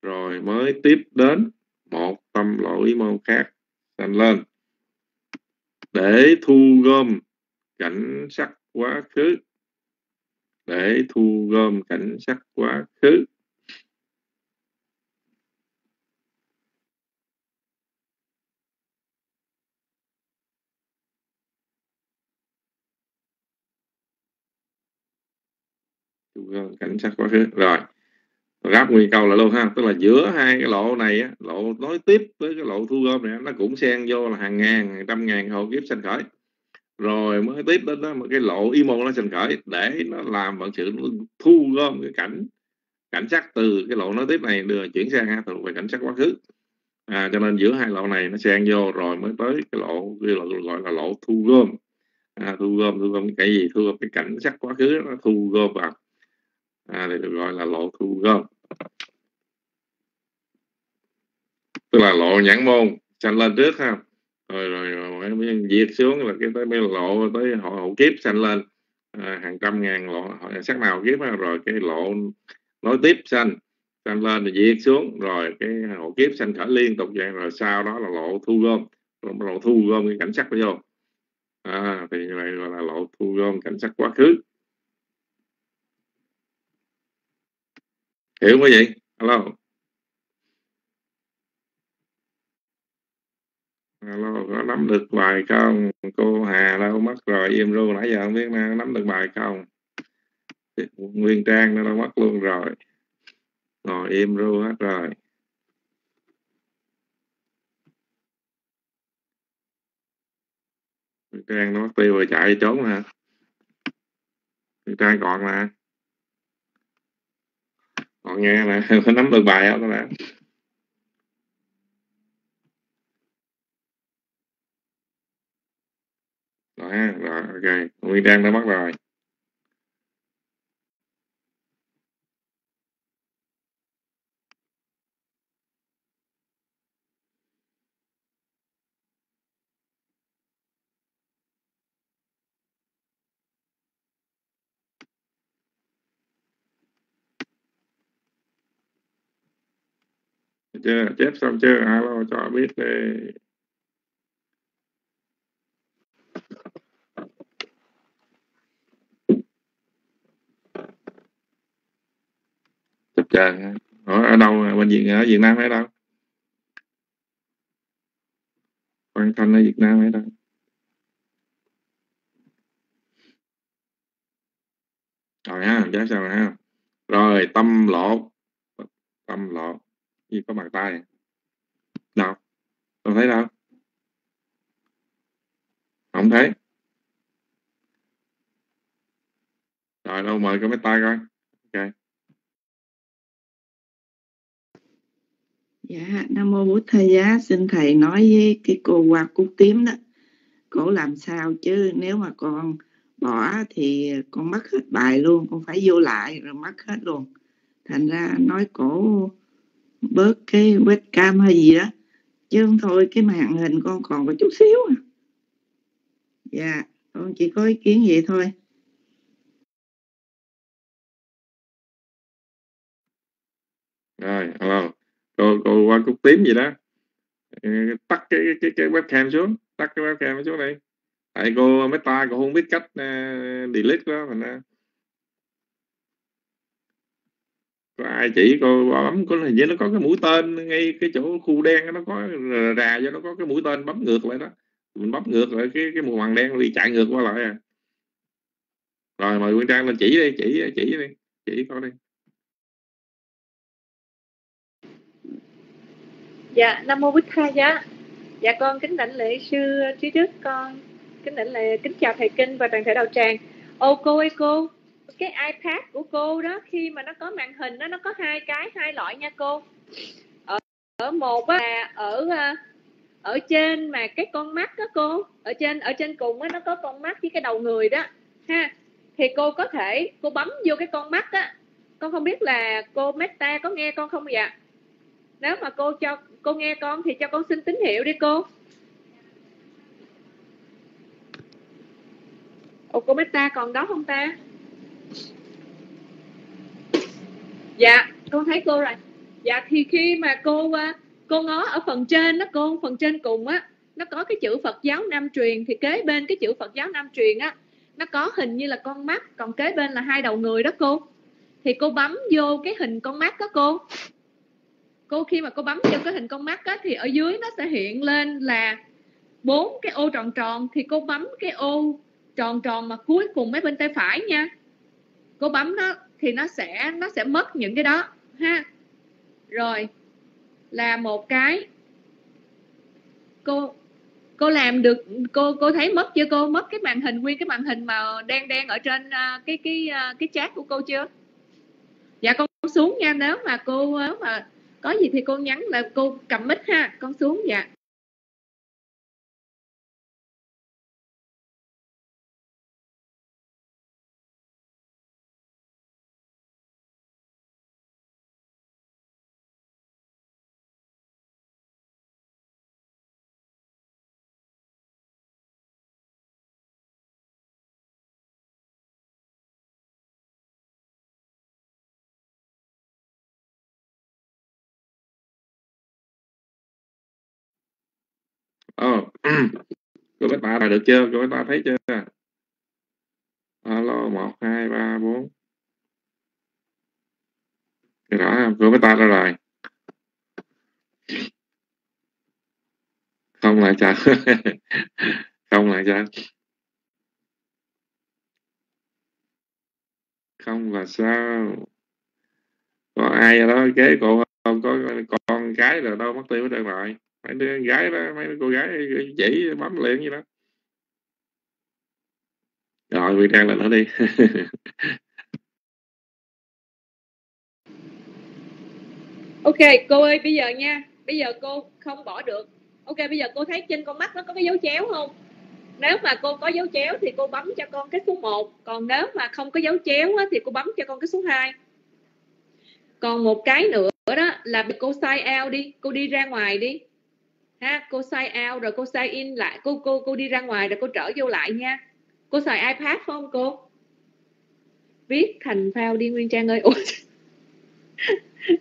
[SPEAKER 2] Rồi mới tiếp đến, một tâm lỗi môn khác sanh lên. Để thu gom cảnh sắc quá khứ. Để thu gom cảnh sắc quá khứ. Cảnh sát quá khứ. Rồi ráp nguyên câu là luôn ha tức là giữa hai cái lộ này á, lộ nối tiếp với cái lộ thu gom này nó cũng xen vô là hàng ngàn hàng trăm ngàn hộ kiếp sanh khởi. Rồi mới tiếp đến đó một cái lộ y môn nó sanh khởi để nó làm bằng sự thu gom cái cảnh cảnh sắc từ cái lộ nối tiếp này đưa chuyển sang ha về cảnh sắc quá khứ. À, cho nên giữa hai lộ này nó xen vô rồi mới tới cái lộ cái lộ gọi là lộ thu gom. À, thu gom thu gom cái gì? Thu gom cái cảnh sắc quá khứ nó thu gom vào à, thì được gọi là lộ thu gom. Tức là lộ nhãn môn sanh lên trước ha. Rồi rồi, rồi mới diệt xuống là cái tới mới lộ tới họ hậu kiếp sanh lên. À, hàng trăm ngàn lộ sắc nào kiếp ha, rồi cái lộ nối tiếp sanh sanh lên rồi diệt xuống. Rồi cái hậu kiếp sanh khởi liên tục vậy. Rồi sau đó là lộ thu gom. Lộ thu gom cái cảnh sắc vô. À, thì như vậy gọi là lộ thu gom cảnh sắc quá khứ. Hiểu không vậy alo alo có nắm được bài không cô Hà đâu, mất rồi. Im ru nãy giờ không biết nào nắm được bài không Nguyên Trang nó đâu mất luôn rồi. Ngồi im ru hết rồi. Nguyên Trang nó mất tiêu rồi, chạy trốn hả? Nguyên Trang còn mà còn nghe nè có nắm được bài không các bạn. Rồi ha, rồi, ok. Nguyên trang đã mất rồi. Chưa? Chép xong chưa? Alo cho biết đi. Chụp chờ. Ở, ở đâu? Bên Việt ở Việt Nam hay đâu? Quan Thanh ở Việt Nam hay đâu? Rồi ha chép xong rồi ha. Rồi tâm lộ tâm lộ gì có bàn tay. Nào không thấy đâu không thấy. Rồi, đâu mời cái mấy tay coi. Ok.
[SPEAKER 6] Dạ nam mô bổn thầy giá, xin thầy nói với cái cô hoa cúc tím đó. Cổ làm sao chứ, nếu mà con bỏ thì con mất hết bài luôn, con phải vô lại rồi mất hết luôn. Thành ra nói cổ bớt cái webcam hay gì đó. Chứ không thôi cái màn hình con còn có chút xíu à. Dạ con chỉ có ý kiến vậy thôi.
[SPEAKER 2] Rồi alo cô cô qua cúc tím gì đó. Ừ, tắt cái cái cái webcam xuống. Tắt cái webcam xuống đây tại cô mấy ta cô không biết cách uh, delete đó thành ra có ai chỉ cô bấm, có hình như nó có cái mũi tên ngay cái chỗ khu đen, nó có rà cho nó có cái mũi tên bấm ngược lại đó. Mình bấm ngược lại, cái cái màu hoàng đen đi chạy ngược qua lại à. Rồi mời Nguyên Trang lên chỉ đi, chỉ chỉ đi, chỉ con đi.
[SPEAKER 11] Dạ nam mô bích tha dạ dạ con kính đảnh lễ sư trí đức con kính đảnh lễ, kính chào thầy kinh và toàn thể đạo tràng. Ô cô ơi cô cái ipad của cô đó khi mà nó có màn hình đó nó có hai cái hai loại nha cô. Ở, ở một á là ở ờ, ở trên mà cái con mắt đó cô ở trên ở trên cùng á nó có con mắt với cái đầu người đó ha. Thì cô có thể cô bấm vô cái con mắt á con không biết là cô Meta có nghe con không vậy nếu mà cô cho cô nghe con thì cho con xin tín hiệu đi cô. Ồ cô Meta còn đó không ta? Dạ con thấy cô rồi. Dạ thì khi mà cô à, cô ngó ở phần trên đó, cô, phần trên cùng á, nó có cái chữ Phật giáo Nam truyền. Thì kế bên cái chữ Phật giáo Nam truyền á, nó có hình như là con mắt, còn kế bên là hai đầu người đó cô. Thì cô bấm vô cái hình con mắt đó cô. Cô khi mà cô bấm vô cái hình con mắt á, thì ở dưới nó sẽ hiện lên là bốn cái ô tròn tròn. Thì cô bấm cái ô tròn tròn mà cuối cùng mấy bên tay phải nha. Cô bấm nó thì nó sẽ nó sẽ mất những cái đó ha. Rồi là một cái cô cô làm được cô cô thấy mất chưa cô? Mất cái màn hình nguyên cái màn hình mà đen đen ở trên uh, cái cái uh, cái chat của cô chưa? Dạ con xuống nha nếu mà cô nếu mà có gì thì cô nhắn là cô cầm mic ha con xuống dạ.
[SPEAKER 2] Ồ, ờ. cô bé tạ là được chưa? Cô bé tạ thấy chưa? Alo, một, hai, ba, bốn. rõ đó, cô bé ta ra rồi. không là sao không là sao không là sao có ai ở đó kế cô không có con cái rồi đâu mất tiêu hết trơn rồi mấy đứa gái đó mấy đứa cô gái chỉ bấm liền như đó. Rồi nguyên trang lên nó đi.
[SPEAKER 11] Ok cô ơi bây giờ nha. Bây giờ cô không bỏ được. Ok bây giờ cô thấy trên con mắt nó có cái dấu chéo không? Nếu mà cô có dấu chéo thì cô bấm cho con cái số 1 còn nếu mà không có dấu chéo á, thì cô bấm cho con cái số 2 còn một cái nữa đó là cô sign out đi. Cô đi ra ngoài đi ha, cô sign out rồi cô sign in lại. Cô cô cô đi ra ngoài rồi cô trở vô lại nha. Cô xài ipad không cô? Viết thành phao đi, nguyên trang ơi. Ủa?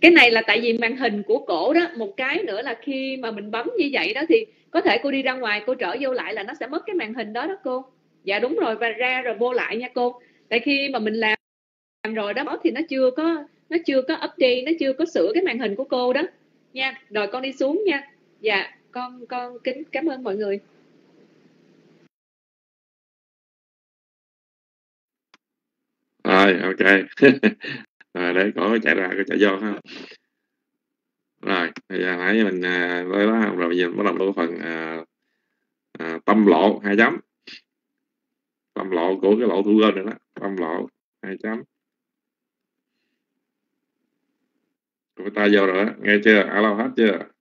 [SPEAKER 11] cái này là tại vì màn hình của cổ đó. Một cái nữa là khi mà mình bấm như vậy đó thì có thể cô đi ra ngoài, cô trở vô lại là nó sẽ mất cái màn hình đó đó cô. Dạ đúng rồi, và ra rồi vô lại nha cô. Tại khi mà mình làm làm rồi đó, thì nó chưa có, nó chưa có update, nó chưa có sửa cái màn hình của cô đó. Nha, rồi con đi xuống nha dạ con con kính cảm ơn mọi người.
[SPEAKER 2] Rồi ok. Rồi để cổ chạy ra cái chạy vô ha. Rồi bây giờ nãy mình à, với đó rồi bây giờ bắt đầu vào phần à, à, tâm lộ hai chấm. Tâm lộ của cái lộ thu gom này đó. Tâm lộ hai chấm. Của ta vô rồi đó. Nghe chưa? Alo hết chưa?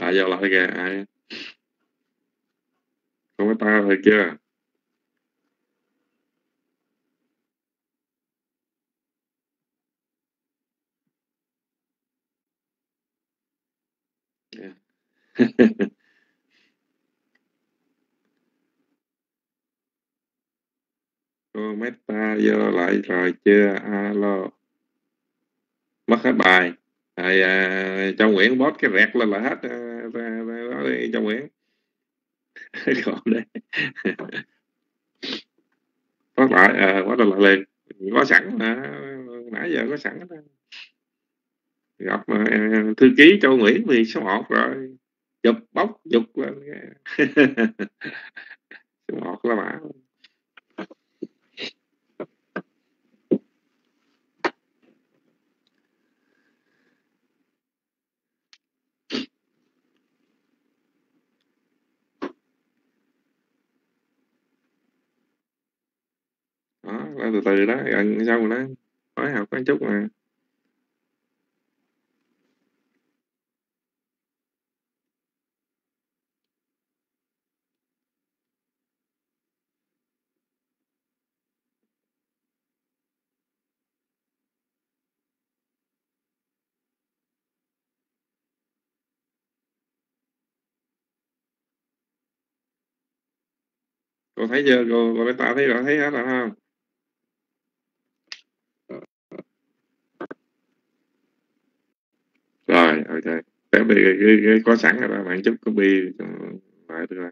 [SPEAKER 2] Ta vô lại kìa ai không có ta rồi chưa yeah. cô meta vô lại rồi chưa? Alo. Mất hết bài rồi à, trong nguyễn bót cái rẹt lên là hết à, ra, ra, đó đi trong nguyễn. Còn đây. Có lại à, quá lại liền. Có sẵn à, nãy giờ có sẵn đó. gặp à, thư ký châu nguyễn thì số một rồi. Chụp bóc chụp lên số một là mã đó là từ từ đó gần sau nó đó mới học có chút mà. Cô thấy chưa? Cô cô ta thấy rõ, thấy hết rồi không? Rồi ok để bị cái, cái, cái có sẵn rồi đó bạn chút copy lại được rồi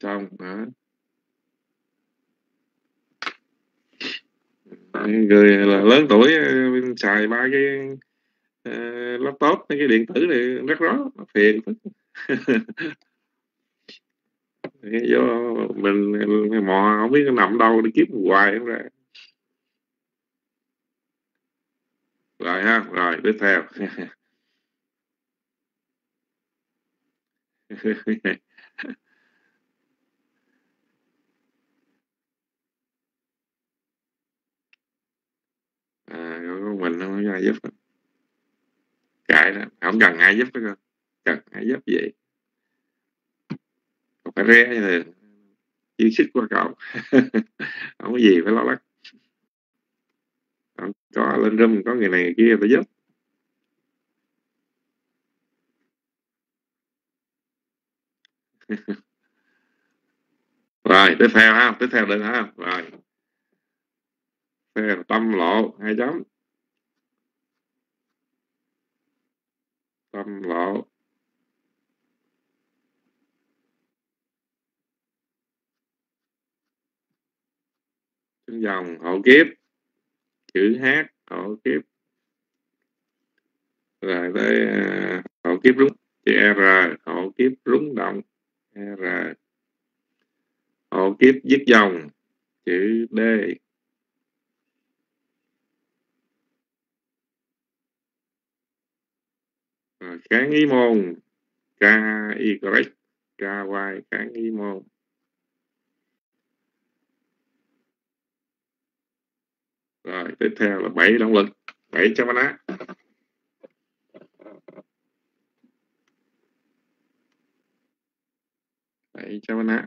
[SPEAKER 2] xong đó người là lớn tuổi ờ, xài ba cái uh, laptop mấy cái điện tử này rất rõ phiền do mình mò không biết nó nằm đâu đi kiếm hoài không ra. Rồi ha rồi tiếp theo. À, mình không có ai giúp cãi đó không cần ai giúp đó cần ai giúp vậy không phải ré như thế dư xích qua cậu? Không có gì phải lo lắng. Có lên room, có người này người kia phải giúp. Rồi, tiếp theo ha, tiếp theo được ha. Rồi. Theo tâm lộ, hai chấm tâm lộ. Dòng hậu kiếp chữ hát hậu kiếp. Rồi tới uh, hộ kiếp rúng chữ r hậu kiếp rúng động r. Hậu kiếp dứt dòng chữ d. Rồi kháng ý môn k y k y kháng ý môn. Rồi, tiếp theo là bảy động lực, bảy cho á bảy cho á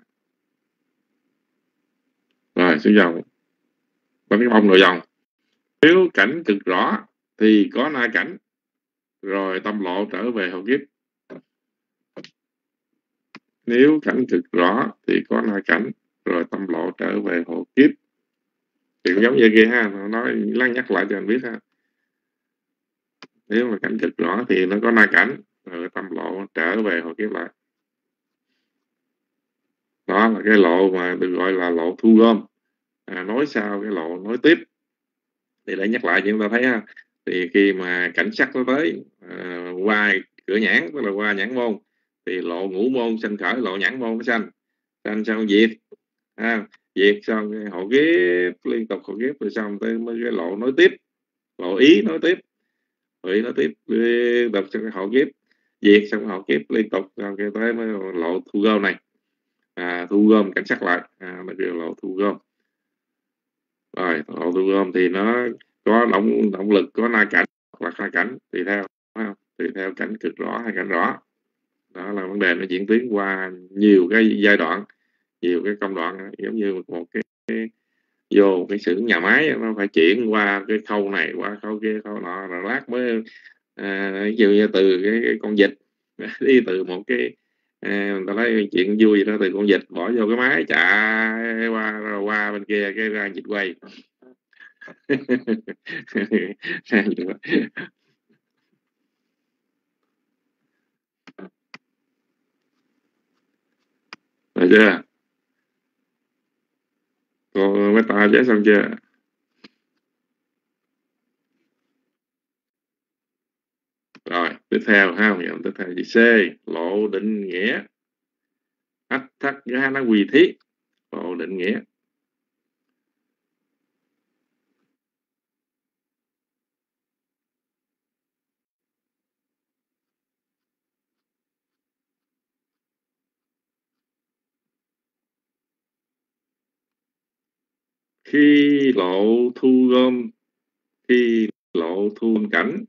[SPEAKER 2] rồi, xuống dòng. Có cái bông nội dòng. Nếu cảnh cực rõ thì có na cảnh. Rồi, tâm lộ trở về hậu kiếp. Nếu cảnh cực rõ thì có na cảnh. Rồi, tâm lộ trở về hậu kiếp thì cũng giống như kia ha nó nói lắng nhắc lại cho anh biết ha. Nếu mà cảnh thức rõ thì nó có na cảnh rồi tâm lộ trở về hồi kiếp lại. Đó là cái lộ mà được gọi là lộ thu gom. À, nói sau cái lộ nói tiếp. Thì để nhắc lại chúng ta thấy ha thì khi mà cảnh sắc nó tới à, qua cửa nhãn tức là qua nhãn môn thì lộ ngũ môn sanh khởi lộ nhãn môn nó sanh. Sanh xong diệt à, việc xong họ ghép liên tục họ ghép rồi xong tới mới cái lộ nối tiếp lộ ý nối tiếp ý nối tiếp đọc tục họ ghép. Việc xong họ ghép liên tục xong cái tới mới lộ thu gom này. À, thu gom cảnh sát lại. À, nó kêu lộ thu gom. Rồi lộ thu gom thì nó có động động lực có na cảnh hoặc hai cảnh tùy theo tùy theo cảnh cực rõ hay cảnh rõ. Đó là vấn đề nó diễn tiến qua nhiều cái giai đoạn nhiều cái công đoạn giống như một cái, cái vô cái xưởng nhà máy nó phải chuyển qua cái khâu này qua khâu kia khâu nọ rồi lát mới à, ví dụ như từ cái, cái con vịt đi từ một cái à, người ta nói chuyện vui đó từ con vịt bỏ vô cái máy chạy qua rồi qua bên kia cái ra vịt quay rồi chưa? Cô mấy ta chết xong chưa? Rồi, tiếp theo ha, dòng tiếp theo chữ C, lộ định nghĩa. Ách thắt giá nó quỳ thiết, lộ định nghĩa. Khi lộ thu gom, khi lộ thu cảnh,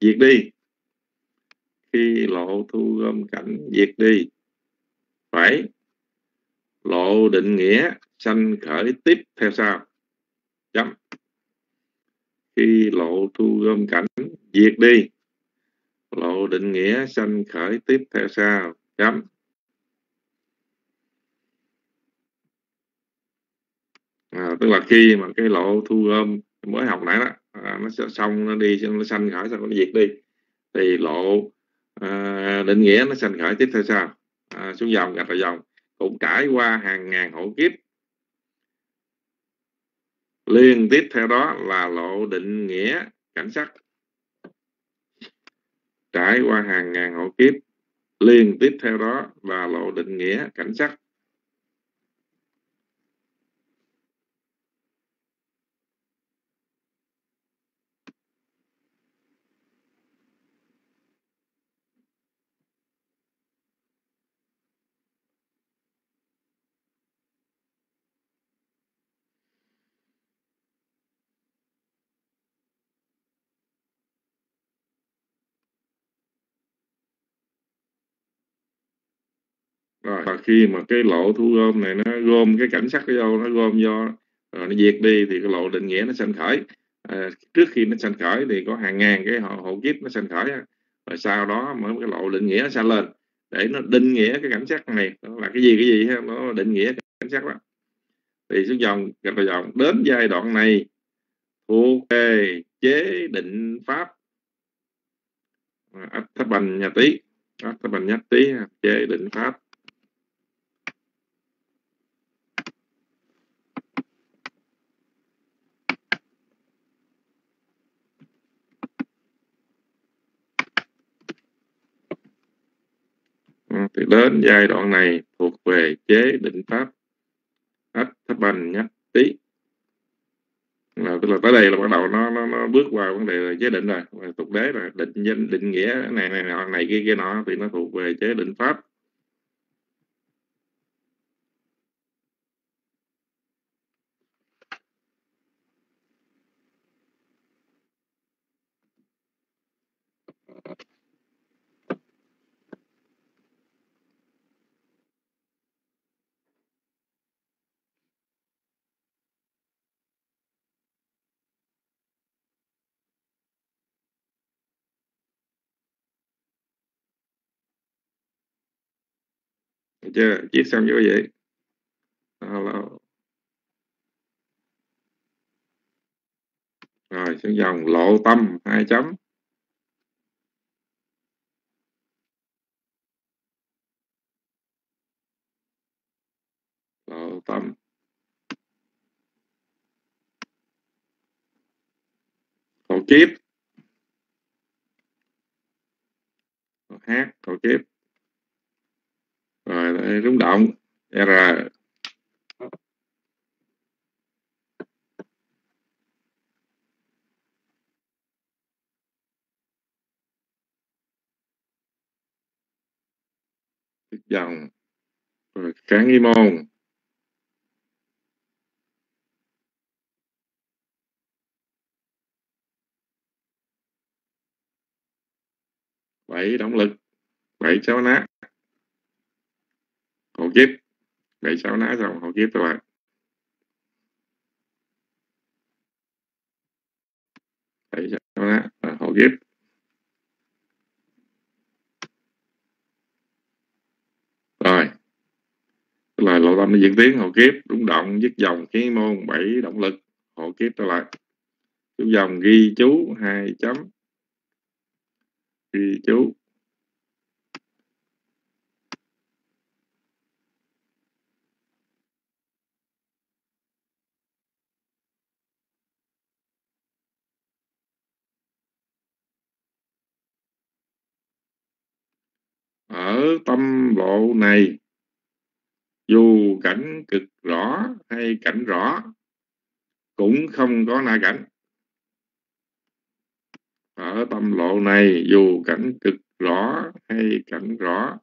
[SPEAKER 2] diệt đi. Khi lộ thu gom cảnh, diệt đi. Phải. Lộ định nghĩa sanh khởi tiếp theo sau. Chấm. Khi lộ thu gom cảnh, diệt đi. Lộ định nghĩa sanh khởi tiếp theo sau. Chấm. À, tức là khi mà cái lộ thu gom mới học nãy đó à, nó sẽ xong nó đi nó sanh khởi xong nó diệt đi. Thì lộ à, định nghĩa nó sanh khởi tiếp theo sao? À, xuống dòng gạch vào dòng cũng trải qua hàng ngàn hộ kiếp. Liên tiếp theo đó là lộ định nghĩa cảnh sắc. Trải qua hàng ngàn hộ kiếp liên tiếp theo đó là lộ định nghĩa cảnh sắc. Và khi mà cái lộ thu gom này nó gom cái cảnh sắc vô nó gom vô rồi nó diệt đi thì cái lộ định nghĩa nó sanh khởi. À, trước khi nó sanh khởi thì có hàng ngàn cái hộ, hộ kiếp nó sanh khởi rồi sau đó mới cái lộ định nghĩa nó sanh lên để nó định nghĩa cái cảnh sắc này. Là cái gì cái gì nó định nghĩa cái cảnh sắc đó. Thì xuống dòng gạch vào dòng đến giai đoạn này thuộc về chế định pháp. Ách thấp bành nhà tí ách thấp bành nhất tí chế định pháp. Thì đến giai đoạn này thuộc về chế định pháp ách thấp bành nhất tí là tức là tới đây là bắt đầu nó nó, nó bước qua vấn đề là chế định rồi. Tục đế là định danh định nghĩa này này nọ này kia kia nọ thì nó thuộc về chế định pháp. Được chưa chiếc xong như vậy? Ờ, Hello. rồi, xuống dòng, lộ tâm, hai chấm. Lộ tâm. Khổ kiếp. Khổ hát khổ kiếp rồi đây, rung động. R. Dòng rồi kháng nghi môn. Bảy động lực. Bảy cháu nát hộ kiếp. Bảy cháu nát xong hộ kiếp các bạn bảy cháu ná à, hộ kiếp. Rồi. Tức là lộ tâm nó diễn tiến hộ kiếp rung động dứt dòng khí môn bảy động lực hộ kiếp trở lại chú dòng ghi chú hai chấm. Ghi chú. Ở tâm lộ này. Dù cảnh cực rõ hay cảnh rõ, cũng không có na cảnh. Ở tâm lộ này, dù cảnh cực rõ hay cảnh rõ,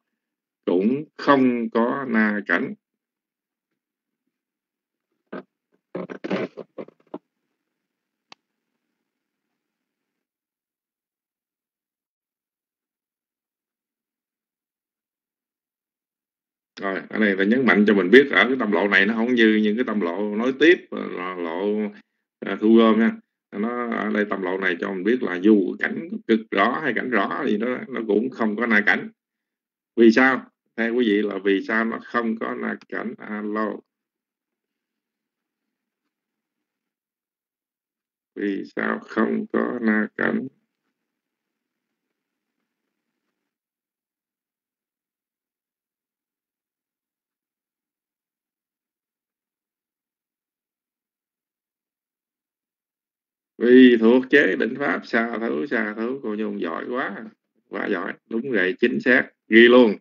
[SPEAKER 2] cũng không có na cảnh. Rồi cái này là nhấn mạnh cho mình biết ở cái tâm lộ này nó không như những cái tâm lộ nói tiếp ờ, là lộ à, thu gom nha nó ở đây tâm lộ này cho mình biết là dù cảnh cực rõ hay cảnh rõ thì nó nó cũng không có na cảnh. Vì sao? Theo quý vị là vì sao nó không có na cảnh? Alo. Vì sao không có na cảnh? Vì thuộc chế định pháp xa thấu xa thấu cô nhung giỏi quá. Quá giỏi, đúng vậy, chính xác, ghi luôn.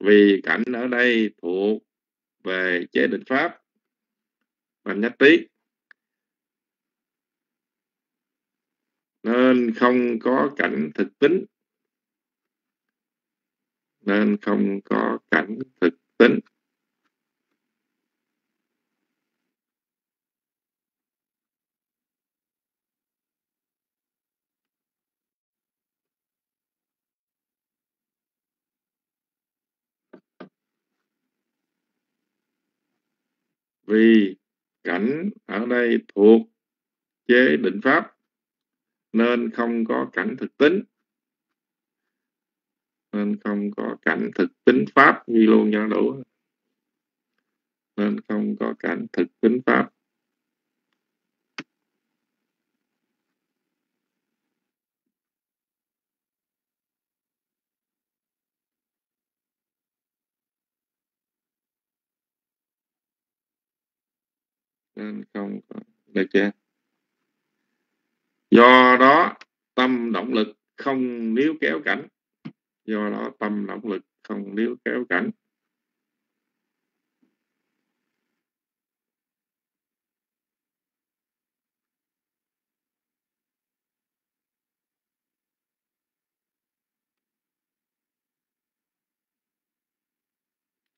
[SPEAKER 2] Vì cảnh ở đây thuộc về chế định pháp. Và nhất tí nên không có cảnh thực tính. Nên không có cảnh thực tính. Vì cảnh ở đây thuộc chế định pháp, nên không có cảnh thực tính. Nên không có cảnh thực tính pháp như luôn cho đủ nên không có cảnh thực tính pháp. Nên không có được chưa? Do đó, tâm động lực không níu kéo cảnh. Do đó, tâm động lực không níu kéo cảnh.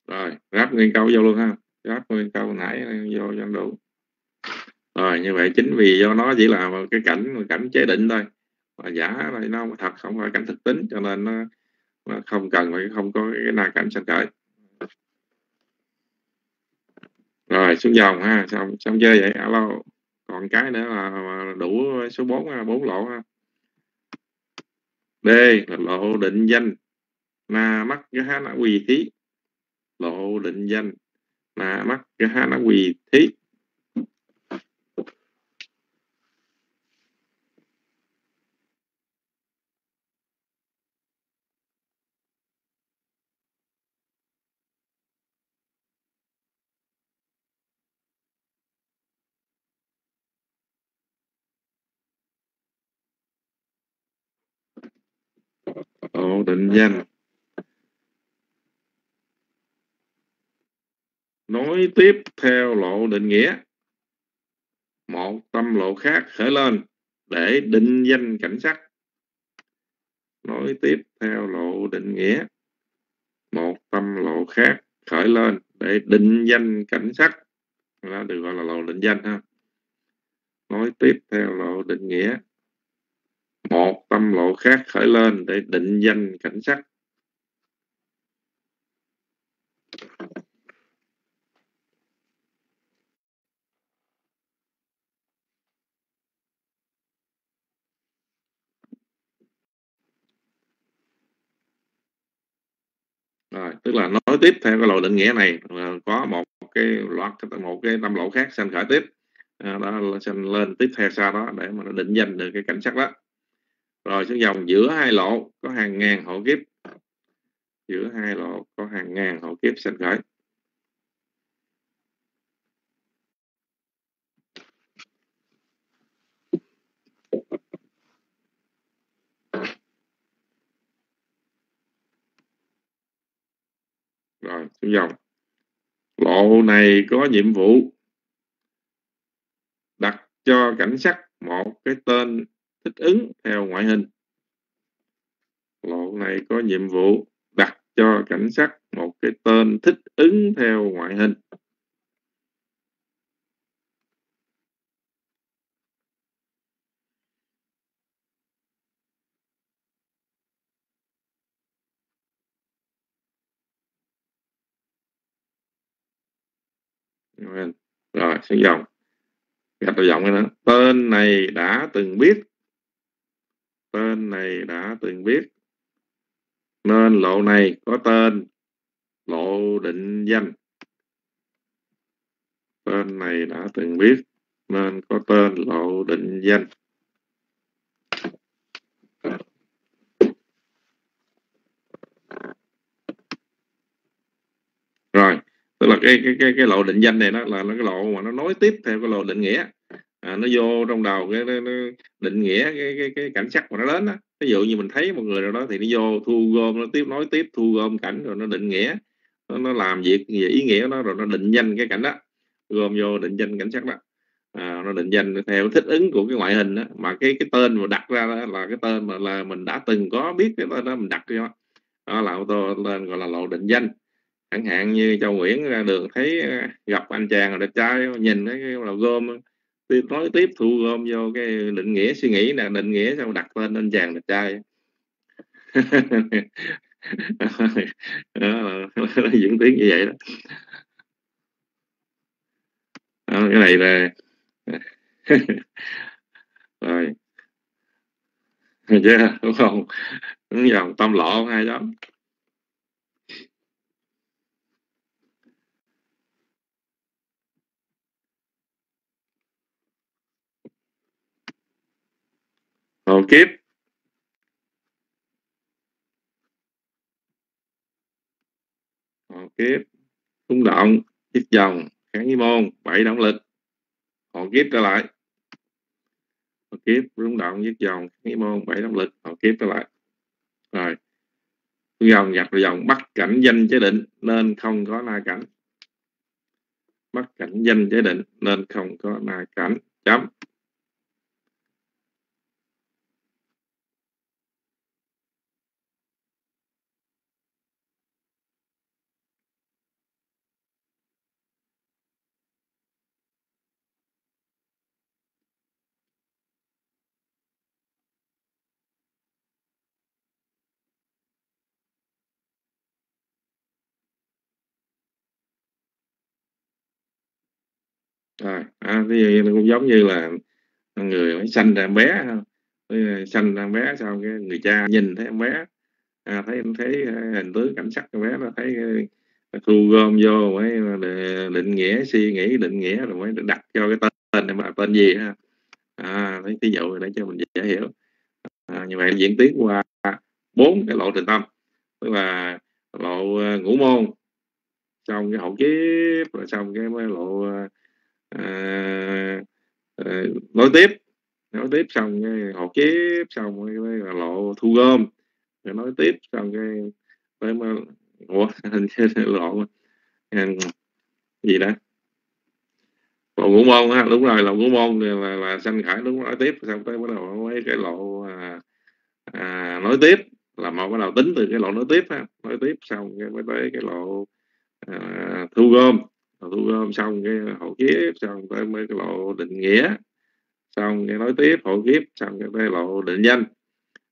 [SPEAKER 2] Rồi, ráp nguyên câu vô luôn ha. Ráp nguyên câu nãy vô cho đủ rồi như vậy chính vì do nó chỉ là một cái cảnh cảnh chế định thôi. Mà giả này nó không thật không phải cảnh thực tính cho nên nó, nó không cần phải không có cái na cảnh sanh khởi. Rồi xuống dòng ha xong xong chơi vậy alo. Còn cái nữa là đủ số 4 bốn lộ ha. D là lộ định danh. Na mắc cái há na quỳ thí. Lộ định danh. Na mắc cái há na quỳ thí. Lộ định danh nối tiếp theo lộ định nghĩa. Một tâm lộ khác khởi lên để định danh cảnh sắc. Nối tiếp theo lộ định nghĩa. Một tâm lộ khác khởi lên để định danh cảnh sắc. Đó được gọi là lộ định danh ha. Nối tiếp theo lộ định nghĩa một tâm lộ khác khởi lên để định danh cảnh sắc. Rồi tức là nói tiếp theo cái lộ định nghĩa này à, có một cái loạt một cái tâm lộ khác sanh khởi tiếp. À, đó sanh lên tiếp theo sau đó để mà định danh được cái cảnh sắc đó rồi xuống dòng, giữa hai lộ có hàng ngàn hộ kiếp. Giữa hai lộ có hàng ngàn hộ kiếp sanh khởi. Rồi, xuống dòng. Lộ này có nhiệm vụ đặt cho cảnh sắc một cái tên thích ứng theo ngoại hình. Lộ này có nhiệm vụ đặt cho cảnh sát một cái tên thích ứng theo ngoại hình. Rồi, xuống dòng. Gạch đầu dòng nữa tên này đã từng biết tên này đã từng biết nên lộ này có tên lộ định danh. Tên này đã từng biết nên có tên lộ định danh. Rồi, tức là cái cái cái cái lộ định danh này nó là nó cái lộ mà nó nối tiếp theo cái lộ định nghĩa à, nó vô trong đầu cái nó, nó định nghĩa cái, cái cái cảnh sắc mà nó đến á. Ví dụ như mình thấy một người nào đó thì nó vô thu gom nó tiếp nói tiếp thu gom cảnh rồi nó định nghĩa. Nó, nó làm việc về ý nghĩa nó rồi nó định danh cái cảnh đó. Gom vô định danh cảnh sắc đó. À, nó định danh theo thích ứng của cái ngoại hình đó mà cái cái tên mà đặt ra đó là cái tên mà là mình đã từng có biết cái tên đó mình đặt cho đó là ô tô lên gọi là lộ định danh. Chẳng hạn như châu Nguyễn ra đường thấy à, gặp anh chàng đẹp trai nhìn thấy là gom thì nói tiếp thu gom vô cái định nghĩa suy nghĩ là định nghĩa xong đặt tên anh chàng đẹp trai. Đó là, diễn tiến như vậy đó. đó cái này là rồi. Chưa? Yeah, đúng không? Đúng dòng tâm lộ hai đó Hộ kiếp. Hộ kiếp. Xung động Chiếc dòng, Kháng với môn, Bảy động lực. Hộ kiếp trở lại. Hộ kiếp, Rung động Chiếc dòng, Kháng với môn, Bảy động lực. Hộ kiếp trở lại. Rồi dòng gạch dòng, bắt cảnh danh chế định, nên không có na cảnh. Bắt cảnh danh chế định, nên không có na cảnh. Chấm. Rồi à, thì cũng giống như là người mới sanh ra em bé sanh ra em bé sau cái người cha nhìn thấy em bé à, thấy thấy hình tướng cảnh sắc em bé nó thấy thu gom vô mới định nghĩa suy nghĩ định nghĩa rồi mới đặt cho cái tên này mà tên gì ha. À lấy ví dụ để cho mình dễ hiểu. À, như vậy diễn tiến qua bốn cái lộ trình tâm tức là lộ à, ngũ môn xong cái hậu kiếp rồi xong cái mới lộ uh, à, à, nối tiếp nối tiếp xong cái hột kiếp xong cái, cái lộ thu gom. Rồi nói tiếp xong cái tới mà ủa hình như lộ ờ, gì đó lộ ngũ môn ha đúng rồi lộ ngũ môn là, là sanh khải đúng nói tiếp. Xong tới bắt đầu mấy cái lộ à, à, nói tiếp là một bắt đầu tính từ cái lộ nói tiếp ha. Nói tiếp xong cái mới tới cái lộ à, thu gom thu gom xong cái hộ kiếp xong tới mới cái lộ định nghĩa xong cái nói tiếp hộ kiếp xong cái tới lộ định danh.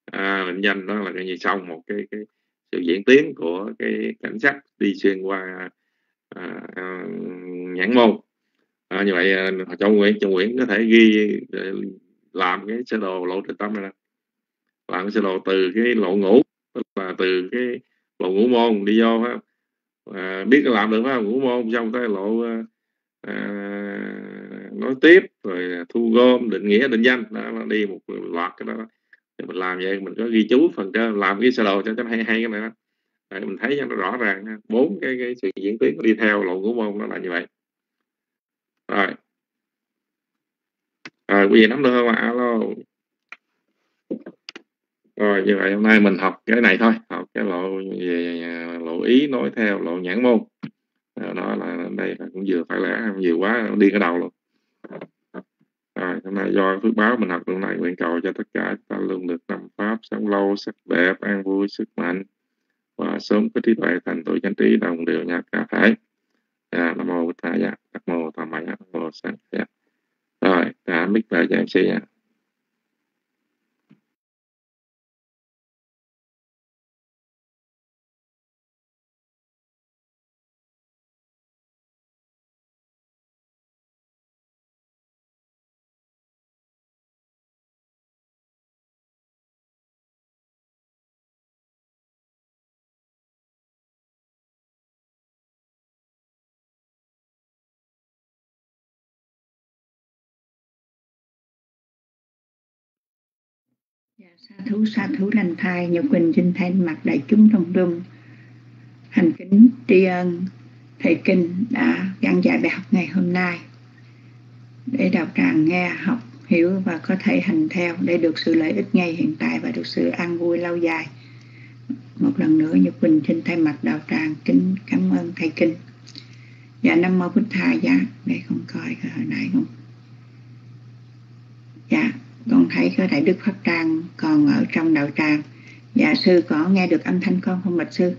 [SPEAKER 2] À, định danh đó là cái gì xong một cái cái sự diễn tiến của cái cảnh sát đi xuyên qua à, à, nhãn môn. À, như vậy à, trong nguyện trong nguyện có thể ghi làm cái sơ đồ lộ trình tâm này nè. Làm cái sơ đồ từ cái lộ ngủ tức là từ cái lộ ngủ môn đi vô ha à, biết làm được phải không? Ngũ môn xong tới lộ à, à, nói tiếp rồi thu gom định nghĩa định danh. Đó nó đi một loạt cái đó. Thì mình làm vậy mình có ghi chú phần trên làm cái sơ đồ cho nó hay hay cái này đó. Để mình thấy cho nó rõ ràng bốn cái cái sự diễn tiến đi theo lộ ngũ môn nó là như vậy. Rồi. Rồi quý vị nắm được không ạ? Alo rồi như vậy hôm nay mình học cái này thôi học cái lộ về à, lộ ý nói theo lộ nhãn môn. Ờ, đó là đây là cũng vừa phải lẽ nhiều quá đi cái đầu luôn. Rồi hôm nay do phước báo mình học lần này nguyện cầu cho tất cả ta luôn được năm pháp sống lâu sắc đẹp an vui sức mạnh. Và sớm có trí tuệ thành tựu chánh trí đồng đều nhà cả thể à, nam mô bổn thầy dạ nam mô tham maya nam mô sáng dạ rồi cả mít lại cho em xin nha
[SPEAKER 6] sa thú sa thú lành thai nhật quỳnh xin thay mặt đại chúng trong rung hành kính tri ân, thầy kinh đã giảng dạy bài học ngày hôm nay để đạo tràng nghe, học, hiểu và có thể hành theo để được sự lợi ích ngay hiện tại và được sự an vui lâu dài. Một lần nữa nhật quỳnh xin thay mặt đạo tràng kính cảm ơn thầy kinh. Dạ nam mô bích thai dạ để không coi cái hồi nãy không? Dạ con thấy có đại đức pháp trang còn ở trong đạo tràng. Dạ sư, có nghe được âm thanh con không, bạch sư?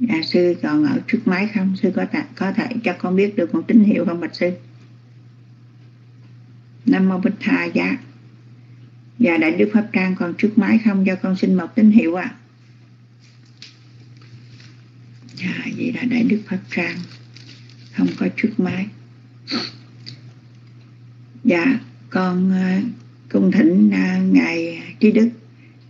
[SPEAKER 6] Dạ sư, còn ở trước máy không? Sư có thể có thể cho con biết được một tín hiệu không, bạch sư? Nam mô bích tha dạ. Dạ đại đức pháp trang còn trước máy không? Cho con xin một tín hiệu ạ. À. dạ vậy là đại đức pháp trang không có trước máy. Dạ con ờ, cung thỉnh à, ngài trí đức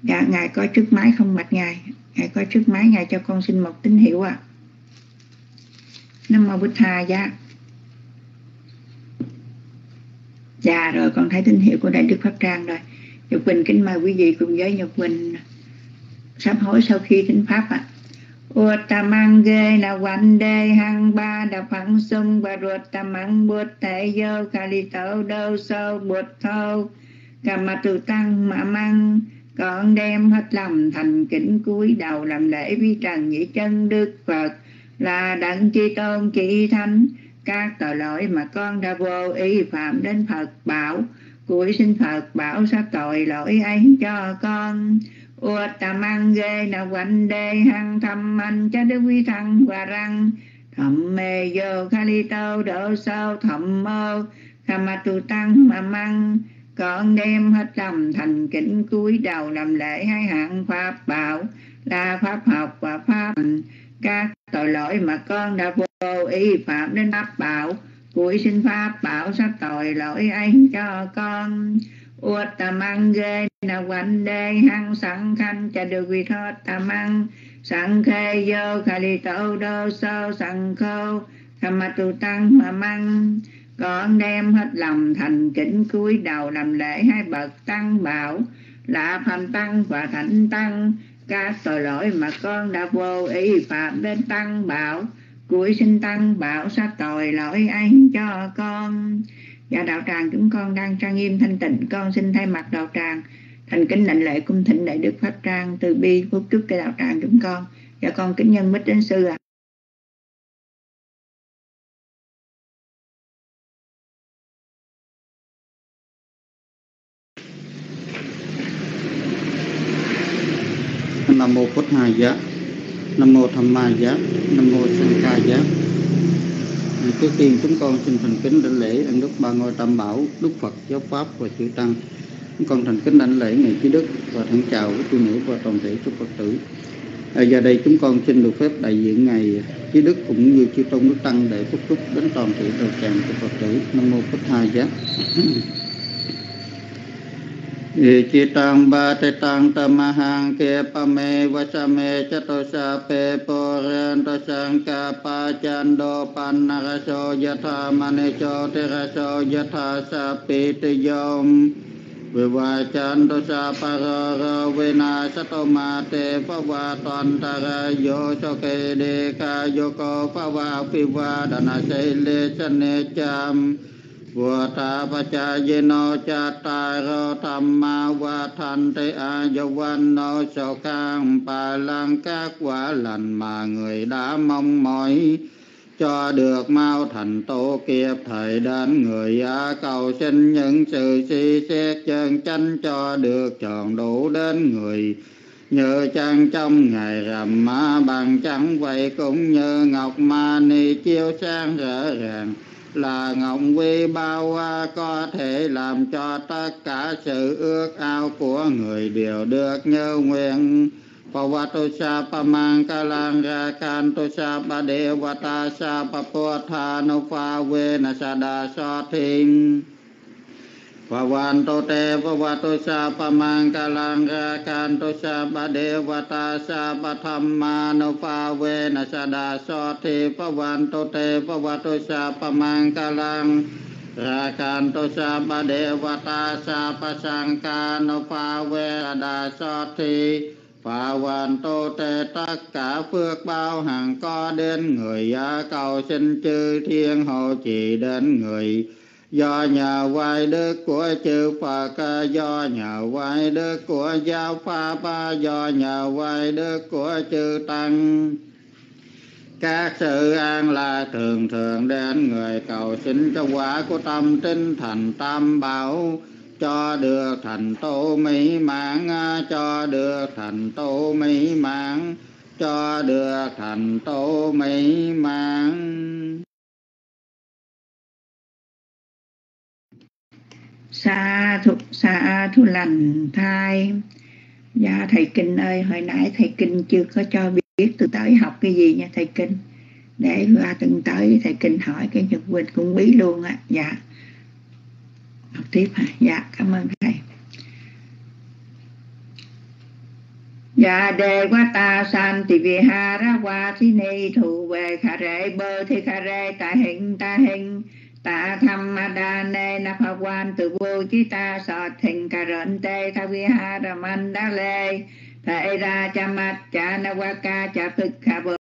[SPEAKER 6] dạ ngài có trước máy không mạch ngài ngài có trước máy, ngài cho con xin một tín hiệu ạ à. nam mô bích hà dạ dạ rồi con thấy tín hiệu của đại đức pháp trang rồi nhật quỳnh kính mời quý vị cùng với nhật quỳnh sám hối sau khi thính pháp ạ à. Uttamange na đề hang ba đà phẳng sung và ruột tam mang bút thể dơ kali lì tẩu đâu sâu bút thâu cầm mà tu tăng mà mang con đem hết lòng thành kính cúi đầu làm lễ vi trần nhị chân đức phật. Là đặng chi tôn, chi thánh, các tội lỗi mà con đã vô ý phạm đến phật bảo. Cuối xin phật bảo sát tội lỗi ấy cho con. Uttamang na quanh đê hăng thầm anh cha đức vi thăng và răng. Thầm mê vô kali tâu đổ sâu thầm mơ khama tu tăng mà măng con đem hết lòng thành kính cúi đầu làm lễ hai hạng pháp bảo, là pháp học và pháp các tội lỗi mà con đã vô ý phạm đến pháp bảo cúi xin pháp bảo sát tội lỗi ấy cho con. Uất tam ăn ghê na quanh đê hăng sẵn khanh cha được vị thoát ăn sẵn khê vô khali tâu đô sơ sẵn khô khama tu tăng mà măng con đem hết lòng thành kính cúi đầu làm lễ hai bậc tăng bảo. Là phạm tăng và thánh tăng, các tội lỗi mà con đã vô ý phạm đến tăng bảo. Cuối sinh tăng bảo sát tội lỗi anh cho con. Và đạo tràng chúng con đang trang nghiêm thanh tịnh, con xin thay mặt đạo tràng. Thành kính lệnh lễ cung thỉnh đại đức pháp trang từ bi phúc chúc cái đạo tràng chúng con. Và con kính nhân mít đến sư ạ. à.
[SPEAKER 12] Nam phật giá. Nam mô tham ma giá. Nam mô sanh ca giá. À, trước tiên chúng con xin thành kính đảnh lễ ân đức ba ngôi tam bảo đức phật giáo pháp và chư tăng. Chúng con thành kính đảnh lễ ngài trí đức và thân chào với tu nữ và toàn thể chúc phật tử. À, giờ đây chúng con xin được phép đại diện ngài trí đức cũng như chư tôn đức tăng để phúc chúc đến toàn thể đầu tràng của phật tử. Nam mô phật hai giá. Icitang batitang tamahang ke pame wasame cato sape porento sangka pacando panaraso yatha maneco teraso yatha sapi tiyom Vivacando sa parara vena sato mate pava tantara yo soke deka yoko pava piva dana sele sane cham วัฏาปจายโนจั ตตารธรรมาวัฏันติอายุวันโนสขังปาลังcác quả lành mà người đã mong mỏi cho được mau thành tổ kịp thời đến người á cầu xin những sự suy xét chân chánh cho được tròn đủ đến người như chân trong ngày rằm ma bằng trắng vậy cũng như ngọc ma ni chiếu sáng rõ ràng là ngọng vi bao hoa có thể làm cho tất cả sự ước ao của người đều được như nguyện. Pavatusha pamangkalang rakantusha padevatasha paputhanu vena sada sothing ภวันโตเตภวตุสาปมังกลังราการตุสาปเดวตาสาปธรรมานุภาเวนัสดาสทิภวันโตเตภวตุสาปมังกลังราการตุสาปเดวตาสาปสังกานุภาเวดาสทิPhà hoàn tô tê tất cả phước bao hàng có đến người giá cầu xin chư thiên hộ trì đến người do nhờ vai đức của chư Phật, do nhờ vai đức của giáo pháp, do nhờ vai đức của chư tăng. Các sự an là thường thường đến người cầu xin cho quả của tâm tinh thành tam bảo, cho được thành tu mỹ mãn, cho được thành tu mỹ mãn, cho được thành tu mỹ mãn.
[SPEAKER 6] Sa thu, sa thu lành thai. Dạ thầy Kinh ơi Hồi nãy thầy Kinh chưa có cho biết từ tới học cái gì nha thầy Kinh. Để qua từng tới thầy Kinh hỏi cái Nhật Quỳnh cũng bí luôn á. Dạ. Học tiếp hả? Dạ cảm ơn thầy. Dạ đề qua ta san thì vì ha ra qua thi ni thủ về khả rệ bơ thì khả rệ ta hình ta hình tạ tham ma đa nê na pha quan từ vô chí ta sọ thình cà rận tê tha vi ha ra man đa lê thầy ra cha mặt cha na wa ca cha thực khả bờ